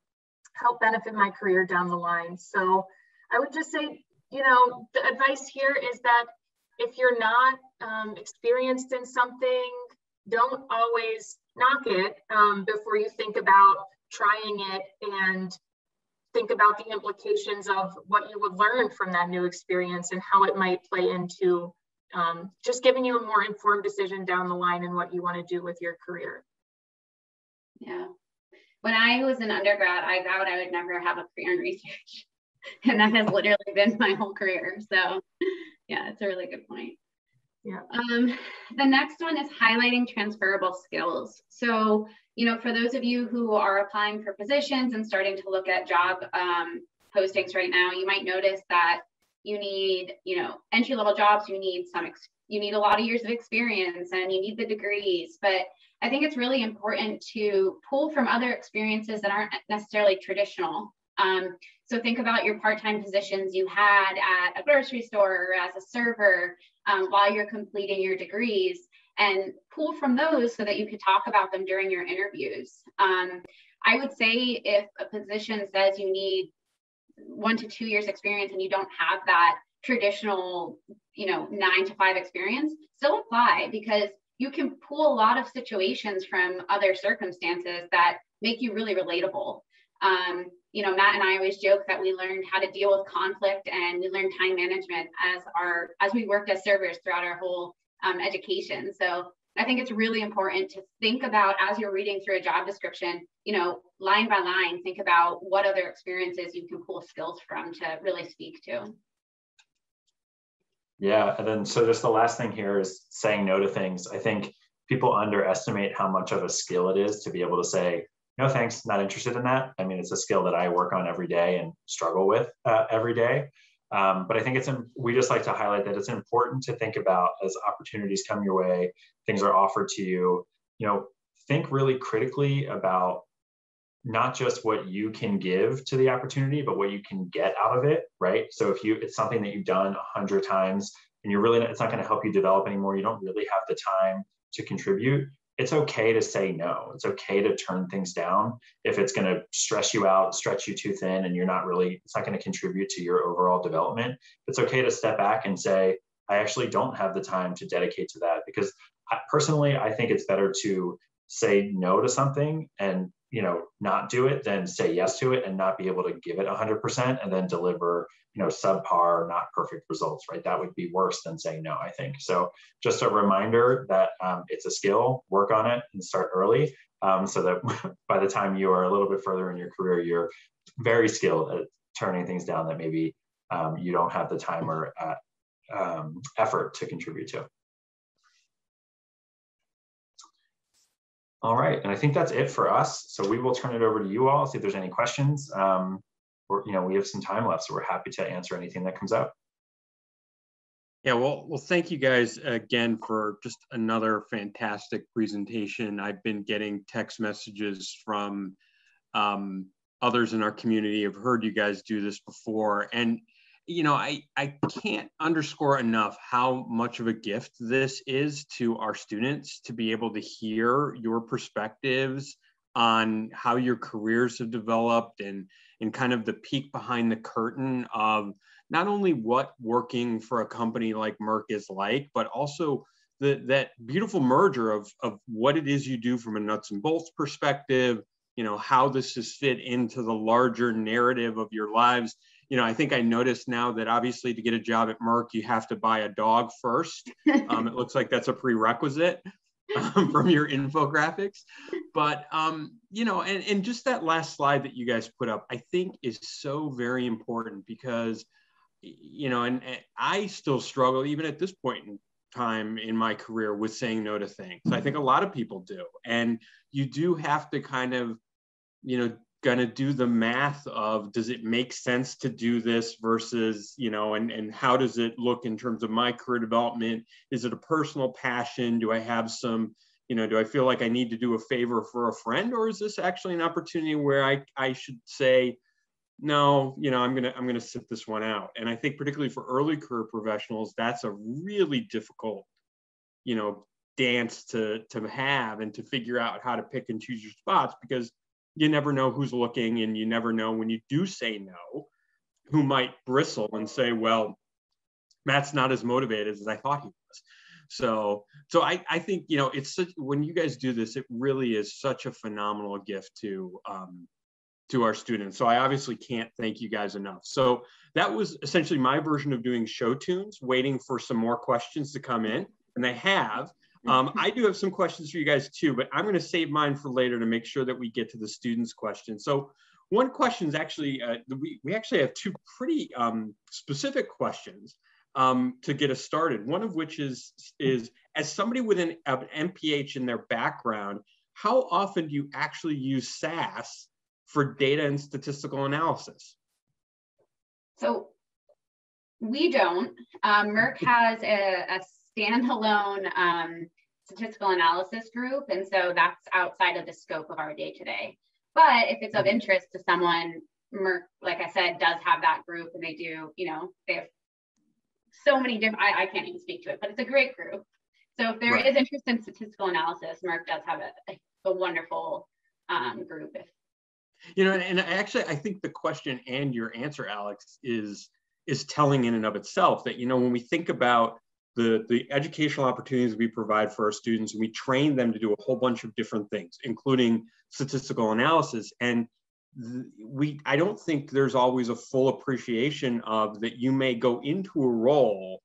help benefit my career down the line. So I would just say, you know, the advice here is that if you're not um, experienced in something, don't always knock it um, before you think about trying it and think about the implications of what you would learn from that new experience and how it might play into um, just giving you a more informed decision down the line and what you want to do with your career. Yeah. When I was an undergrad, I vowed I would never have a career in research. and that has literally been my whole career. So yeah, it's a really good point. Yeah. Um, the next one is highlighting transferable skills. So, you know, for those of you who are applying for positions and starting to look at job um, postings right now, you might notice that you need, you know, entry level jobs, you need some, you need a lot of years of experience and you need the degrees, but I think it's really important to pull from other experiences that aren't necessarily traditional. Um, so think about your part-time positions you had at a grocery store or as a server um, while you're completing your degrees and pull from those so that you can talk about them during your interviews. Um, I would say if a position says you need one to two years experience and you don't have that traditional, you know, nine to five experience, still apply because you can pull a lot of situations from other circumstances that make you really relatable. Um, you know, Matt and I always joke that we learned how to deal with conflict and we learned time management as our as we worked as servers throughout our whole um, education. So I think it's really important to think about as you're reading through a job description, you know, line by line, think about what other experiences you can pull skills from to really speak to. Yeah, and then so just the last thing here is saying no to things. I think people underestimate how much of a skill it is to be able to say, no thanks, not interested in that. I mean, it's a skill that I work on every day and struggle with uh, every day. Um, but I think it's, we just like to highlight that it's important to think about as opportunities come your way, things are offered to you, you know, think really critically about not just what you can give to the opportunity, but what you can get out of it, right? So if you it's something that you've done a hundred times and you're really not, it's not going to help you develop anymore, you don't really have the time to contribute. It's okay to say no. It's okay to turn things down if it's going to stress you out, stretch you too thin, and you're not really, it's not going to contribute to your overall development. It's okay to step back and say, I actually don't have the time to dedicate to that because I, personally, I think it's better to say no to something and you know not do it than say yes to it and not be able to give it 100% and then deliver you know subpar not perfect results right? That would be worse than saying no i think. So just a reminder that um, it's a skill work on it and start early um, so that by the time you are a little bit further in your career you're very skilled at turning things down that maybe um, you don't have the time or uh, um, effort to contribute to All right, and I think that's it for us. So we will turn it over to you all, see if there's any questions. Um, we're, you know, we have some time left, so we're happy to answer anything that comes up. Yeah, well, well, thank you guys again for just another fantastic presentation. I've been getting text messages from um, others in our community. have heard you guys do this before, and you know, I I can't underscore enough how much of a gift this is to our students to be able to hear your perspectives on how your careers have developed and and kind of the peek behind the curtain of not only what working for a company like Merck is like, but also the, that beautiful merger of, of what it is you do from a nuts and bolts perspective, you know, how this is fit into the larger narrative of your lives. You know, I think I noticed now that obviously to get a job at Merck, you have to buy a dog first. Um, it looks like that's a prerequisite um, from your infographics. But, um, you know, and, and just that last slide that you guys put up, I think is so very important because, you know, and, and I still struggle even at this point in time in my career with saying no to things. I think a lot of people do. And you do have to kind of, you know, going to do the math of does it make sense to do this versus you know and and how does it look in terms of my career development? Is it a personal passion? Do i have some you know do i feel like i need to do a favor for a friend or is this actually an opportunity where i i should say no you know i'm gonna i'm gonna sit this one out? And i think particularly for early career professionals that's a really difficult you know dance to to have and to figure out how to pick and choose your spots because you never know who's looking and you never know when you do say no who might bristle and say well matt's not as motivated as i thought he was. So so i i think you know it's such when you guys do this it really is such a phenomenal gift to um to our students. So i obviously can't thank you guys enough. So that was essentially my version of doing show tunes waiting for some more questions to come in. And they have um, I do have some questions for you guys too, but I'm going to save mine for later to make sure that we get to the students' questions. So one question is actually, uh, we, we actually have two pretty um, specific questions um, to get us started. One of which is, is as somebody with an, an MPH in their background, how often do you actually use SAS for data and statistical analysis? So we don't. Um, Merck has a, a standalone um, statistical analysis group. And so that's outside of the scope of our day to day. But if it's of interest to someone, Merck, like I said, does have that group and they do, you know, they have so many different, I, I can't even speak to it, but it's a great group. So if there right. is interest in statistical analysis, Merck does have a, a, a wonderful um, group. If, you know, and I actually, I think the question and your answer, Alex, is is telling in and of itself that you know when we think about the, the educational opportunities we provide for our students, and we train them to do a whole bunch of different things, including statistical analysis. And we, I don't think there's always a full appreciation of that you may go into a role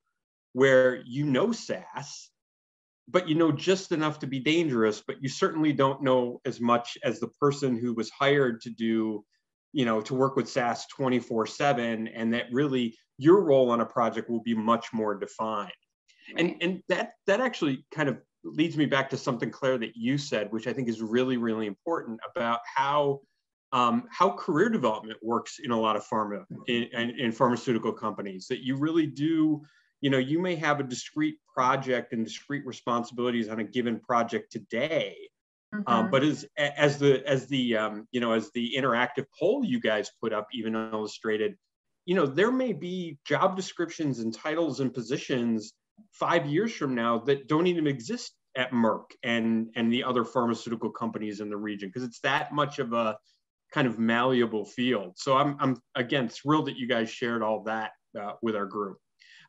where you know SAS, but you know just enough to be dangerous, but you certainly don't know as much as the person who was hired to do, you know, to work with SAS 24 seven. And that really your role on a project will be much more defined. And and that that actually kind of leads me back to something Claire that you said, which I think is really really important about how um, how career development works in a lot of pharma in, in, in, pharmaceutical companies. That you really do, you know, you may have a discrete project and discrete responsibilities on a given project today. Um, mm-hmm. Um, but as as the as the um, you know as the interactive poll you guys put up even illustrated, you know there may be job descriptions and titles and positions five years from now that don't even exist at Merck and and the other pharmaceutical companies in the region because it's that much of a kind of malleable field. So I'm I'm again thrilled that you guys shared all that uh, with our group.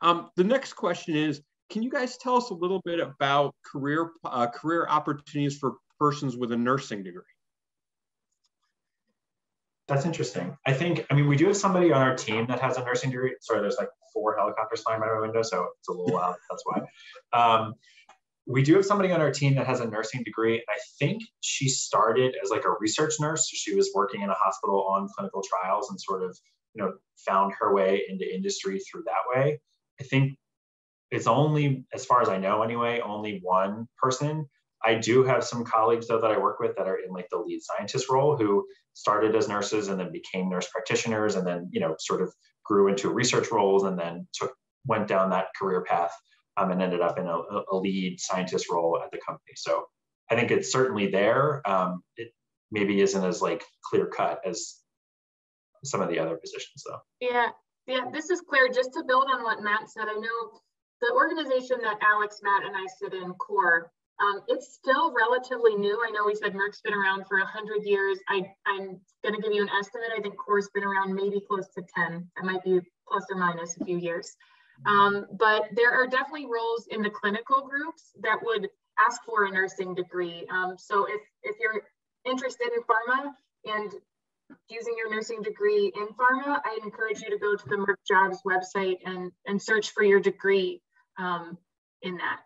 Um, the next question is, can you guys tell us a little bit about career uh, career opportunities for persons with a nursing degree? That's interesting. I think, I mean, we do have somebody on our team that has a nursing degree. Sorry, there's like four helicopters flying by my window, so it's a little loud. That's why. Um, we do have somebody on our team that has a nursing degree. And I think she started as like a research nurse. So she was working in a hospital on clinical trials and sort of, you know, found her way into industry through that way. I think it's only, as far as I know anyway, only one person I do have some colleagues though that I work with that are in like the lead scientist role who started as nurses and then became nurse practitioners and then you know sort of grew into research roles and then took went down that career path um, and ended up in a, a, lead scientist role at the company. So I think it's certainly there. Um, it maybe isn't as like clear cut as some of the other positions though. Yeah, yeah, this is Claire. Just to build on what Matt said, I know the organization that Alex, Matt, and I sit in, CORE, um, it's still relatively new. I know we said Merck's been around for 100 years. I, I'm going to give you an estimate. I think CORE's been around maybe close to 10. That might be plus or minus a few years. Um, but there are definitely roles in the clinical groups that would ask for a nursing degree. Um, so if, if you're interested in pharma and using your nursing degree in pharma, I encourage you to go to the Merck Jobs website and, and search for your degree um, in that.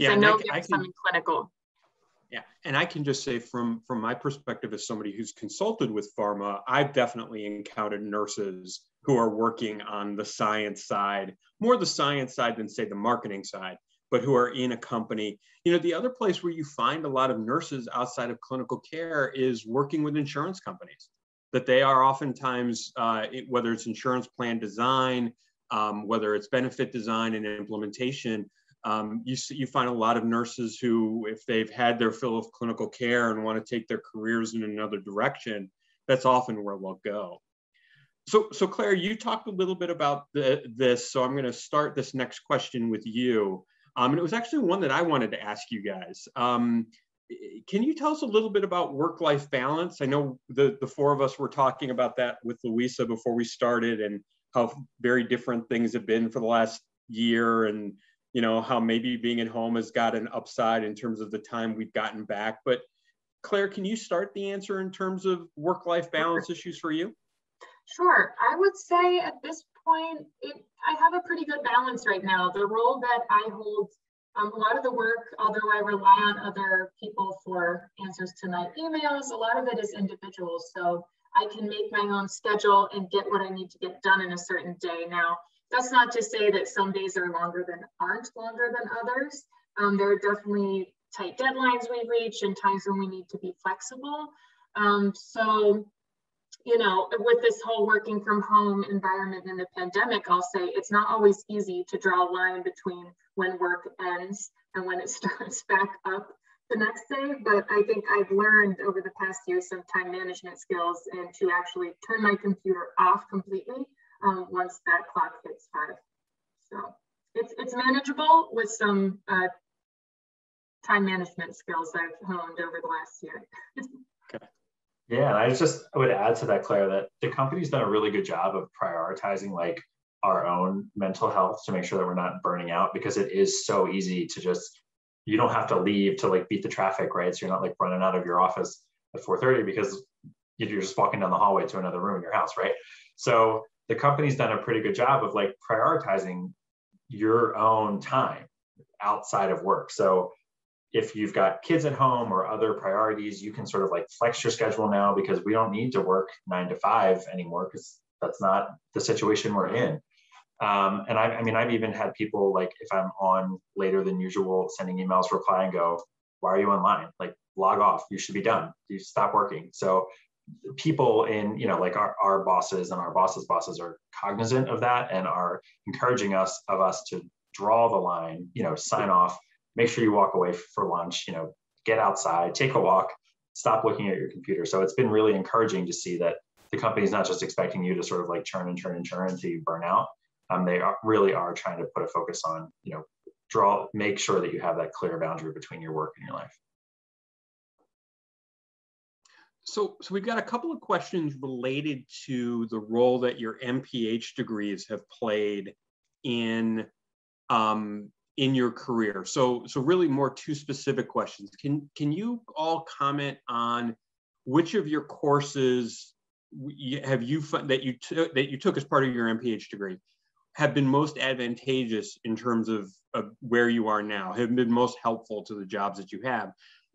Yeah, I know I, there's clinical. Yeah, and I can just say from from my perspective as somebody who's consulted with pharma, I've definitely encountered nurses who are working on the science side, more the science side than say the marketing side, but who are in a company. You know, the other place where you find a lot of nurses outside of clinical care is working with insurance companies. That they are oftentimes, uh, whether it's insurance plan design, um, whether it's benefit design and implementation, um, you, you find a lot of nurses who, if they've had their fill of clinical care and want to take their careers in another direction, that's often where they'll go. So, so Claire, you talked a little bit about the, this, so I'm going to start this next question with you. Um, and it was actually one that I wanted to ask you guys. Um, can you tell us a little bit about work-life balance? I know the, the four of us were talking about that with Louisa before we started and how very different things have been for the last year and you know how maybe being at home has got an upside in terms of the time we've gotten back. But claire can you start the answer in terms of work-life balance sure. issues for you? Sure. I would say at this point it, i have a pretty good balance right now. The role that i hold um, a lot of the work although i rely on other people for answers to my emails a lot of it is individual. So i can make my own schedule and get what i need to get done in a certain day. Now that's not to say that some days are longer than aren't longer than others. Um, there are definitely tight deadlines we reach and times when we need to be flexible. Um, so, you know, with this whole working from home environment in the pandemic, I'll say it's not always easy to draw a line between when work ends and when it starts back up the next day. But I think I've learned over the past year some time management skills and to actually turn my computer off completely um, once that clock hits five. So it's, it's manageable with some uh, time management skills I've honed over the last year. okay. Yeah, and I just I would add to that, Claire, that the company's done a really good job of prioritizing like our own mental health to make sure that we're not burning out because it is so easy to just you don't have to leave to like beat the traffic, right? So you're not like running out of your office at 4:30 because you're just walking down the hallway to another room in your house, right? So the company's done a pretty good job of like prioritizing your own time outside of work. So if you've got kids at home or other priorities, you can sort of like flex your schedule now because we don't need to work nine to five anymore because that's not the situation we're in. Um, and I, I, mean, I've even had people like if I'm on later than usual, sending emails, reply and go, "Why are you online? Like, log off. You should be done. You stop working." So people in you know like our, our bosses and our bosses bosses are cognizant of that and are encouraging us of us to draw the line you know sign off make sure you walk away for lunch you know get outside take a walk stop looking at your computer. So it's been really encouraging to see that the company's not just expecting you to sort of like churn and churn and churn until you burn out. Um, they are, really are trying to put a focus on you know draw make sure that you have that clear boundary between your work and your life so, so we've got a couple of questions related to the role that your MPH degrees have played in um, in your career. So, so really more two specific questions. Can can you all comment on which of your courses have you that you took that you took as part of your MPH degree have been most advantageous in terms of, of where you are now, have been most helpful to the jobs that you have?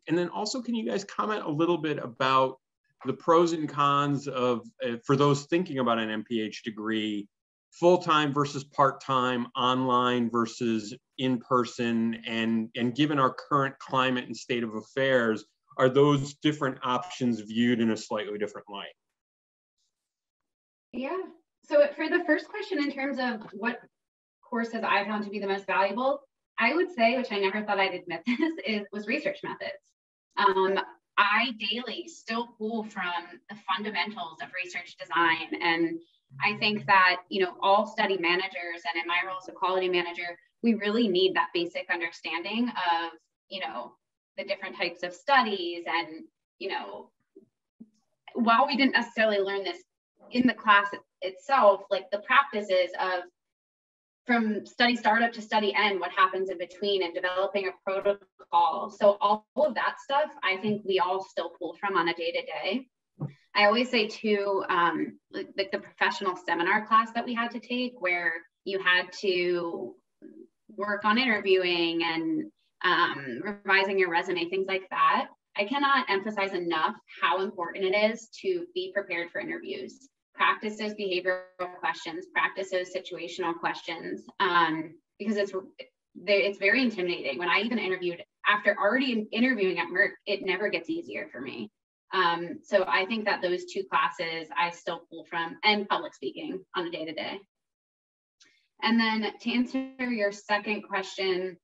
And then also, can you guys comment a little bit about the pros and cons of uh, for those thinking about an MPH degree full-time versus part-time, online versus in-person, and, and given our current climate and state of affairs, are those different options viewed in a slightly different light? Yeah. So for the first question, in terms of what courses I found to be the most valuable, I would say, which I never thought I'd admit this, is was research methods. Um, I daily still pull from the fundamentals of research design. And I think that, you know, all study managers and in my role as a quality manager, we really need that basic understanding of, you know, the different types of studies and, you know, while we didn't necessarily learn this in the class itself, like the practices of from study startup to study end, what happens in between and developing a protocol. So all of that stuff, I think we all still pull from on a day to day. I always say too, um, like the professional seminar class that we had to take where you had to work on interviewing and um, revising your resume, things like that. I cannot emphasize enough how important it is to be prepared for interviews practice those behavioral questions, practice those situational questions, um, because it's it's very intimidating. When I even interviewed after already interviewing at Merck, it never gets easier for me. Um, so I think that those two classes I still pull from, and public speaking on a day to day. And then to answer your second question,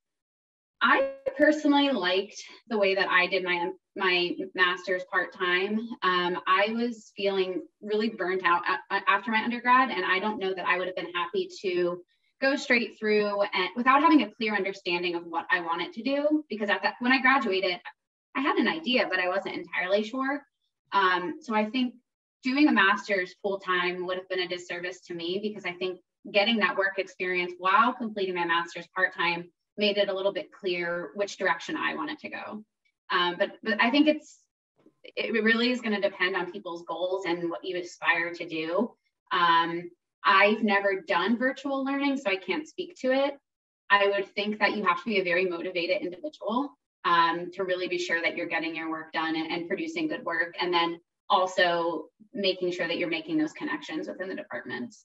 I personally liked the way that I did my my master's part time. Um, I was feeling really burnt out after my undergrad, and I don't know that I would have been happy to go straight through and without having a clear understanding of what I wanted to do. Because at that when I graduated, I had an idea, but I wasn't entirely sure. Um, so I think doing a master's full time would have been a disservice to me because I think getting that work experience while completing my master's part time made it a little bit clear which direction I wanted to go. Um, but, but I think it's, it really is going to depend on people's goals and what you aspire to do. Um, I've never done virtual learning, so I can't speak to it. I would think that you have to be a very motivated individual um, to really be sure that you're getting your work done and, and producing good work. And then also making sure that you're making those connections within the departments.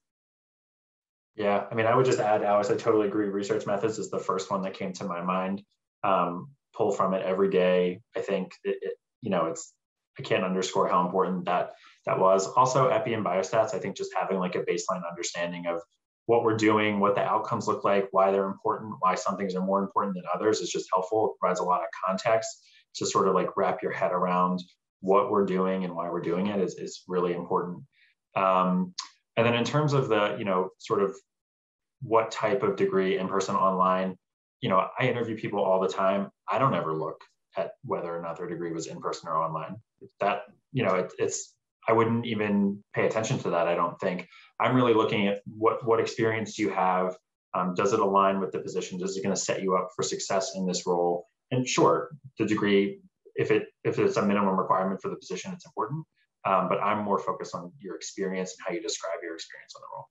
Yeah, I mean, I would just add, Alice, I totally agree. Research methods is the first one that came to my mind. Um, pull from it every day. I think it, it, you know it's I can't underscore how important that that was. Also, epi and biostats. I think just having like a baseline understanding of what we're doing, what the outcomes look like, why they're important, why some things are more important than others is just helpful. It provides a lot of context to sort of like wrap your head around what we're doing and why we're doing it is, is really important. Um, and then in terms of the, you know, sort of what type of degree in person online, you know, I interview people all the time. I don't ever look at whether or not their degree was in person or online. That, you know, it, it's, I wouldn't even pay attention to that. I don't think. I'm really looking at what, what experience do you have? Um, does it align with the position? Is it going to set you up for success in this role? And sure, the degree, if it if it's a minimum requirement for the position, it's important. Um, but I'm more focused on your experience and how you describe your experience on the role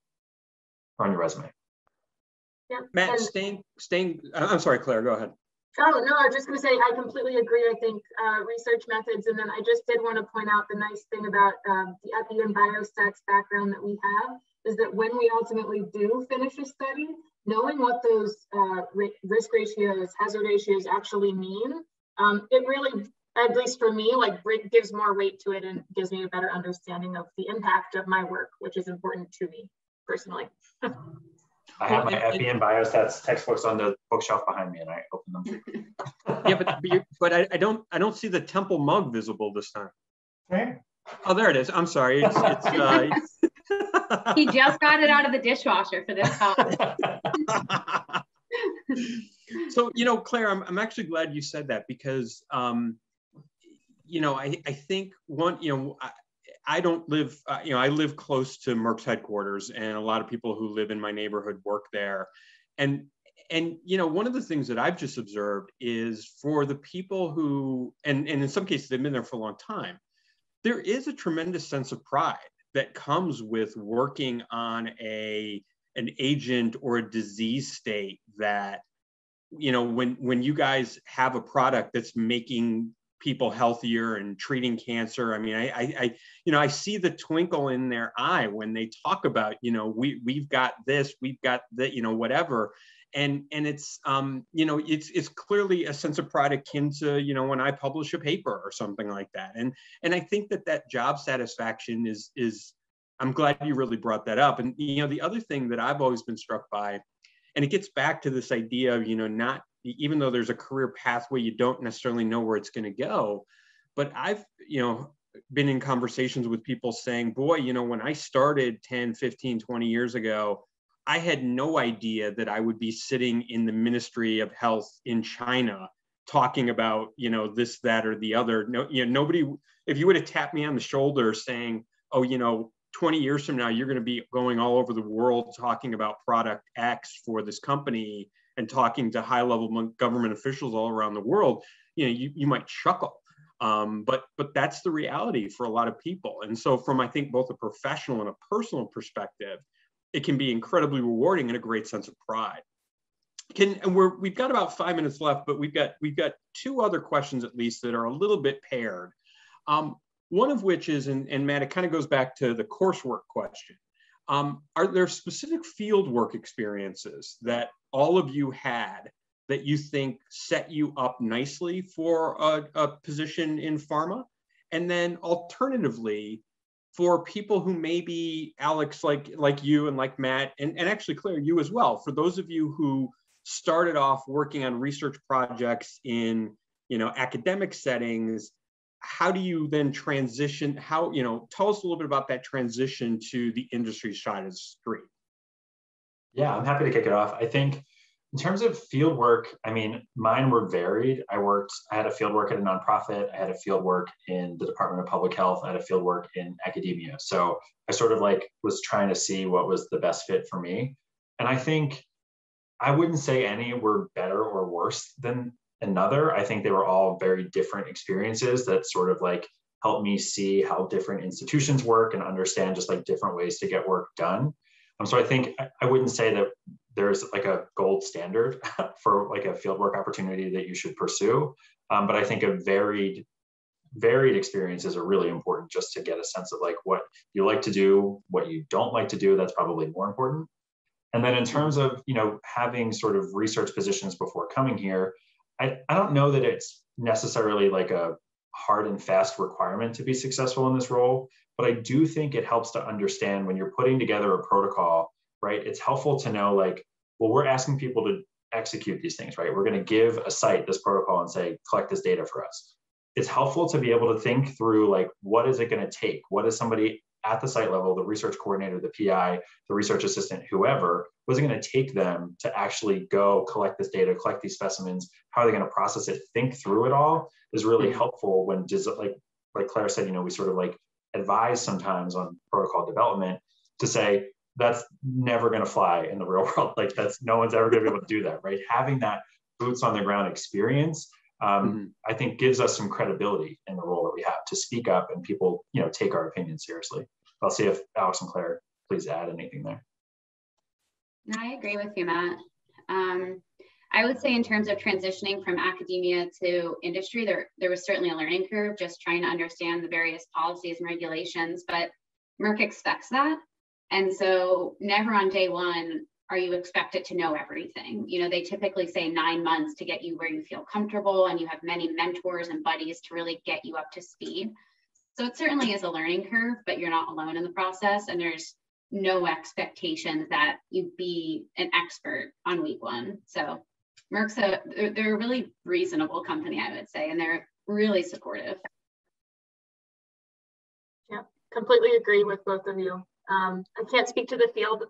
or on your resume. Yeah. Matt, and, staying, staying, I'm sorry, Claire, go ahead. Oh, no, I was just going to say, I completely agree. I think uh, research methods, and then I just did want to point out the nice thing about um, the epi and biostats background that we have is that when we ultimately do finish a study, knowing what those uh, risk ratios, hazard ratios actually mean, um, it really, at least for me, like gives more weight to it and gives me a better understanding of the impact of my work, which is important to me personally. I have my epi and biostats textbooks on the bookshelf behind me, and I open them. yeah, but but, but I, I, don't I don't see the temple mug visible this time. Okay. Oh, there it is. I'm sorry. It's, it's, uh, he just got it out of the dishwasher for this call. so you know, Claire, I'm I'm actually glad you said that because um, you know I I think one you know. I, I don't live, uh, you know, I live close to Merck's headquarters, and a lot of people who live in my neighborhood work there. And and you know, one of the things that I've just observed is for the people who, and and in some cases they've been there for a long time, there is a tremendous sense of pride that comes with working on a an agent or a disease state that you know when when you guys have a product that's making people healthier and treating cancer. I mean, I, I, I, you know, I see the twinkle in their eye when they talk about, you know, we we've got this, we've got that, you know, whatever. And and it's um, you know, it's it's clearly a sense of pride akin to, you know, when I publish a paper or something like that. And and I think that that job satisfaction is is I'm glad you really brought that up. And you know, the other thing that I've always been struck by, and it gets back to this idea of, you know, not even though there's a career pathway, you don't necessarily know where it's going to go. But I've, you know, been in conversations with people saying, boy, you know, when I started 10, 15, 20 years ago, I had no idea that I would be sitting in the Ministry of Health in China talking about, you know, this, that, or the other. No, you know, nobody, if you would have tapped me on the shoulder saying, oh, you know, 20 years from now, you're going to be going all over the world talking about product X for this company and talking to high level government officials all around the world, you know, you, you might chuckle. Um, but but that's the reality for a lot of people. And so from I think both a professional and a personal perspective, it can be incredibly rewarding and a great sense of pride. Can and we're we've got about five minutes left, but we've got we've got two other questions at least that are a little bit paired. Um, one of which is, and, and Matt, it kind of goes back to the coursework question. Um, are there specific field work experiences that all of you had that you think set you up nicely for a, a position in pharma? And then alternatively, for people who maybe Alex, like like you and like Matt, and, and actually Claire, you as well, for those of you who started off working on research projects in you know academic settings how do you then transition how you know tell us a little bit about that transition to the industry side of the street yeah i'm happy to kick it off. I think in terms of field work i mean mine were varied. I worked i had a field work at a nonprofit. I had a field work in the department of public health. I had a field work in academia. So i sort of like was trying to see what was the best fit for me. And i think i wouldn't say any were better or worse than another. I think they were all very different experiences that sort of like helped me see how different institutions work and understand just like different ways to get work done. Um, so I think I wouldn't say that there's like a gold standard for like a fieldwork opportunity that you should pursue. Um, but I think a varied varied experiences are really important just to get a sense of like what you like to do, what you don't like to do. That's probably more important. And then in terms of you know having sort of research positions before coming here, I, I don't know that it's necessarily like a hard and fast requirement to be successful in this role, but I do think it helps to understand when you're putting together a protocol, right? It's helpful to know like, well, we're asking people to execute these things, right? We're going to give a site this protocol and say, collect this data for us. It's helpful to be able to think through like, what is it going to take? What is somebody at the site level, the research coordinator, the PI, the research assistant, whoever, was it going to take them to actually go collect this data, collect these specimens? How are they going to process it? Think through it all is really mm-hmm. helpful when does like like Claire said, you know, we sort of like advise sometimes on protocol development to say that's never going to fly in the real world. Like that's no one's ever going to be able to do that, right? Having that boots on the ground experience, um, mm-hmm. I think gives us some credibility in the role that we have to speak up and people, you know, take our opinion seriously. I'll see if Alex and Claire please add anything there. No, I agree with you, Matt. Um, I would say in terms of transitioning from academia to industry, there, there was certainly a learning curve, just trying to understand the various policies and regulations, but Merck expects that. And so never on day one are you expected to know everything. You know, they typically say nine months to get you where you feel comfortable and you have many mentors and buddies to really get you up to speed. So it certainly is a learning curve, but you're not alone in the process. And there's no expectation that you be an expert on week one. So Merck's a they're, they're a really reasonable company, I would say, and they're really supportive. Yeah, completely agree with both of you. Um, I can't speak to the field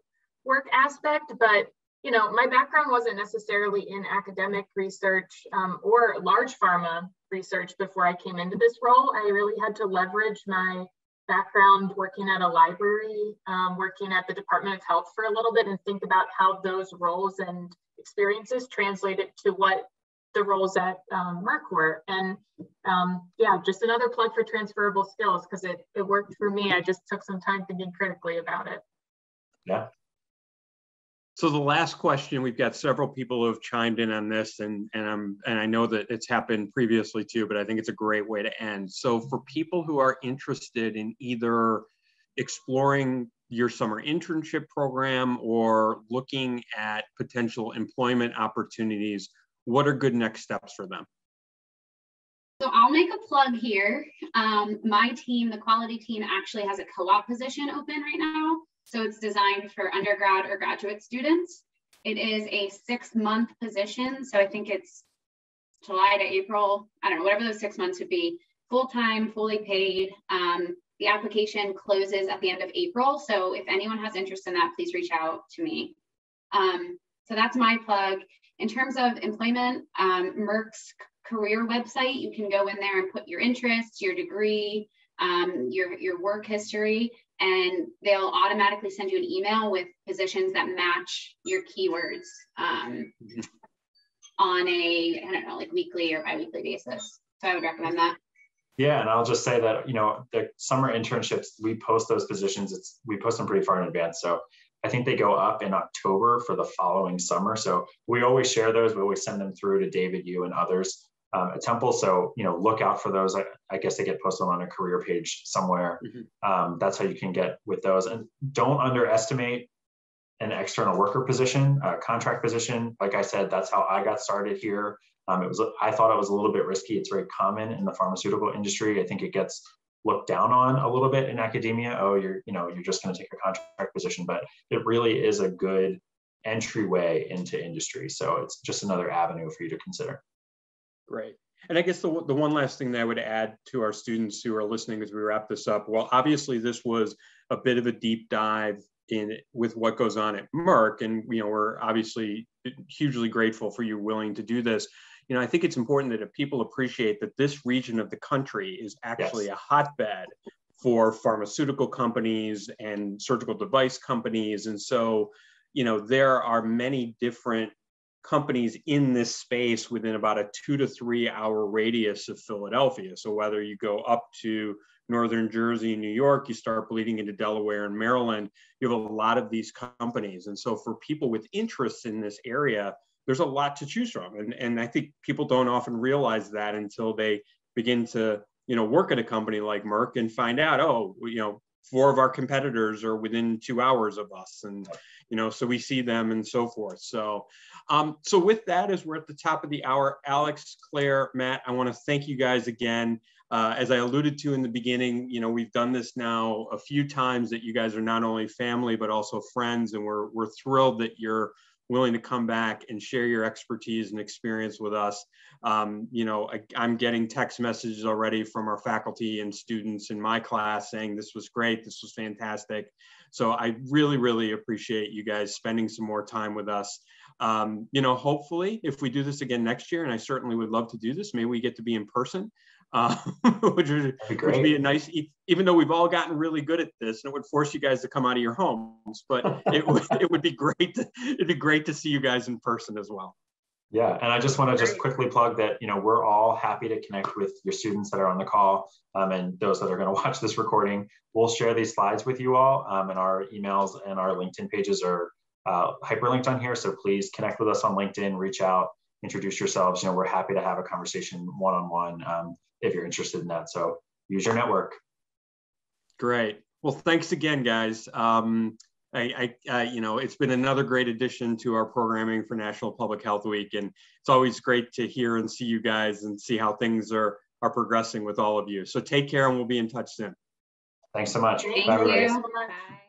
work aspect, but you know, my background wasn't necessarily in academic research um, or large pharma research before I came into this role. I really had to leverage my background working at a library, um, working at the Department of Health for a little bit and think about how those roles and experiences translated to what the roles at um, Merck were. And um, yeah, just another plug for transferable skills because it, it worked for me. I just took some time thinking critically about it. Yeah. So the last question, we've got several people who have chimed in on this, and and I'm and I know that it's happened previously too, but I think it's a great way to end. So for people who are interested in either exploring your summer internship program or looking at potential employment opportunities, what are good next steps for them? So I'll make a plug here. Um, my team, the quality team, actually has a co-op position open right now. So it's designed for undergrad or graduate students. It is a six month position. So I think it's July to April, I don't know, whatever those six months would be, full time, fully paid. Um, the application closes at the end of April. So if anyone has interest in that, please reach out to me. Um, so that's my plug. In terms of employment, um, Merck's career website, you can go in there and put your interests, your degree, um, your, your work history, and they'll automatically send you an email with positions that match your keywords um, on a, I don't know, like weekly or biweekly basis. So I would recommend that. Yeah, and I'll just say that you know the summer internships we post those positions. It's we post them pretty far in advance, so I think they go up in October for the following summer. So we always share those. We always send them through to David, you, and others um, at Temple. So you know, look out for those. I, I, guess they get posted on a career page somewhere. Mm-hmm. Um, that's how you can get with those. And don't underestimate an external worker position, a contract position. Like I said, that's how I got started here. Um, it was I thought it was a little bit risky. It's very common in the pharmaceutical industry. I think it gets looked down on a little bit in academia. Oh, you're you know you're just going to take a contract position, but it really is a good entryway into industry. So it's just another avenue for you to consider. Great. And I guess the, the one last thing that I would add to our students who are listening as we wrap this up, well, obviously this was a bit of a deep dive in with what goes on at Merck, and you know we're obviously hugely grateful for you willing to do this. You know, I think it's important that if people appreciate that this region of the country is actually yes. a hotbed for pharmaceutical companies and surgical device companies, and so you know there are many different companies in this space within about a two to three hour radius of Philadelphia. So whether you go up to northern Jersey and New York, you start bleeding into Delaware and Maryland, you have a lot of these companies. And so for people with interests in this area, there's a lot to choose from. And, and I think people don't often realize that until they begin to, you know, work at a company like Merck and find out, oh, you know, four of our competitors are within two hours of us. And you know so we see them and so forth. So um, so with that as we're at the top of the hour alex claire matt i want to thank you guys again. Uh, as i alluded to in the beginning you know we've done this now a few times that you guys are not only family but also friends. And we're, we're thrilled that you're willing to come back and share your expertise and experience with us. Um, you know, I, am getting text messages already from our faculty and students in my class saying this was great, this was fantastic. So I really, really appreciate you guys spending some more time with us. Um, you know, hopefully, if we do this again next year, and I certainly would love to do this, maybe we get to be in person uh, which, would, which would be a nice, even though we've all gotten really good at this and it would force you guys to come out of your homes, but it would, it would be great. To, it'd be great to see you guys in person as well. Yeah, and I just want to just quickly plug that you know we're all happy to connect with your students that are on the call um, and those that are going to watch this recording. We'll share these slides with you all, um, and our emails and our LinkedIn pages are uh, hyperlinked on here. So please connect with us on LinkedIn, reach out, introduce yourselves. You know, we're happy to have a conversation one on one if you're interested in that. So use your network. Great. Well, thanks again, guys. Um, I, I uh, you know, it's been another great addition to our programming for National Public Health Week, and it's always great to hear and see you guys and see how things are are progressing with all of you. So take care, and we'll be in touch soon. Thanks so much. Thank Bye, you. Bye.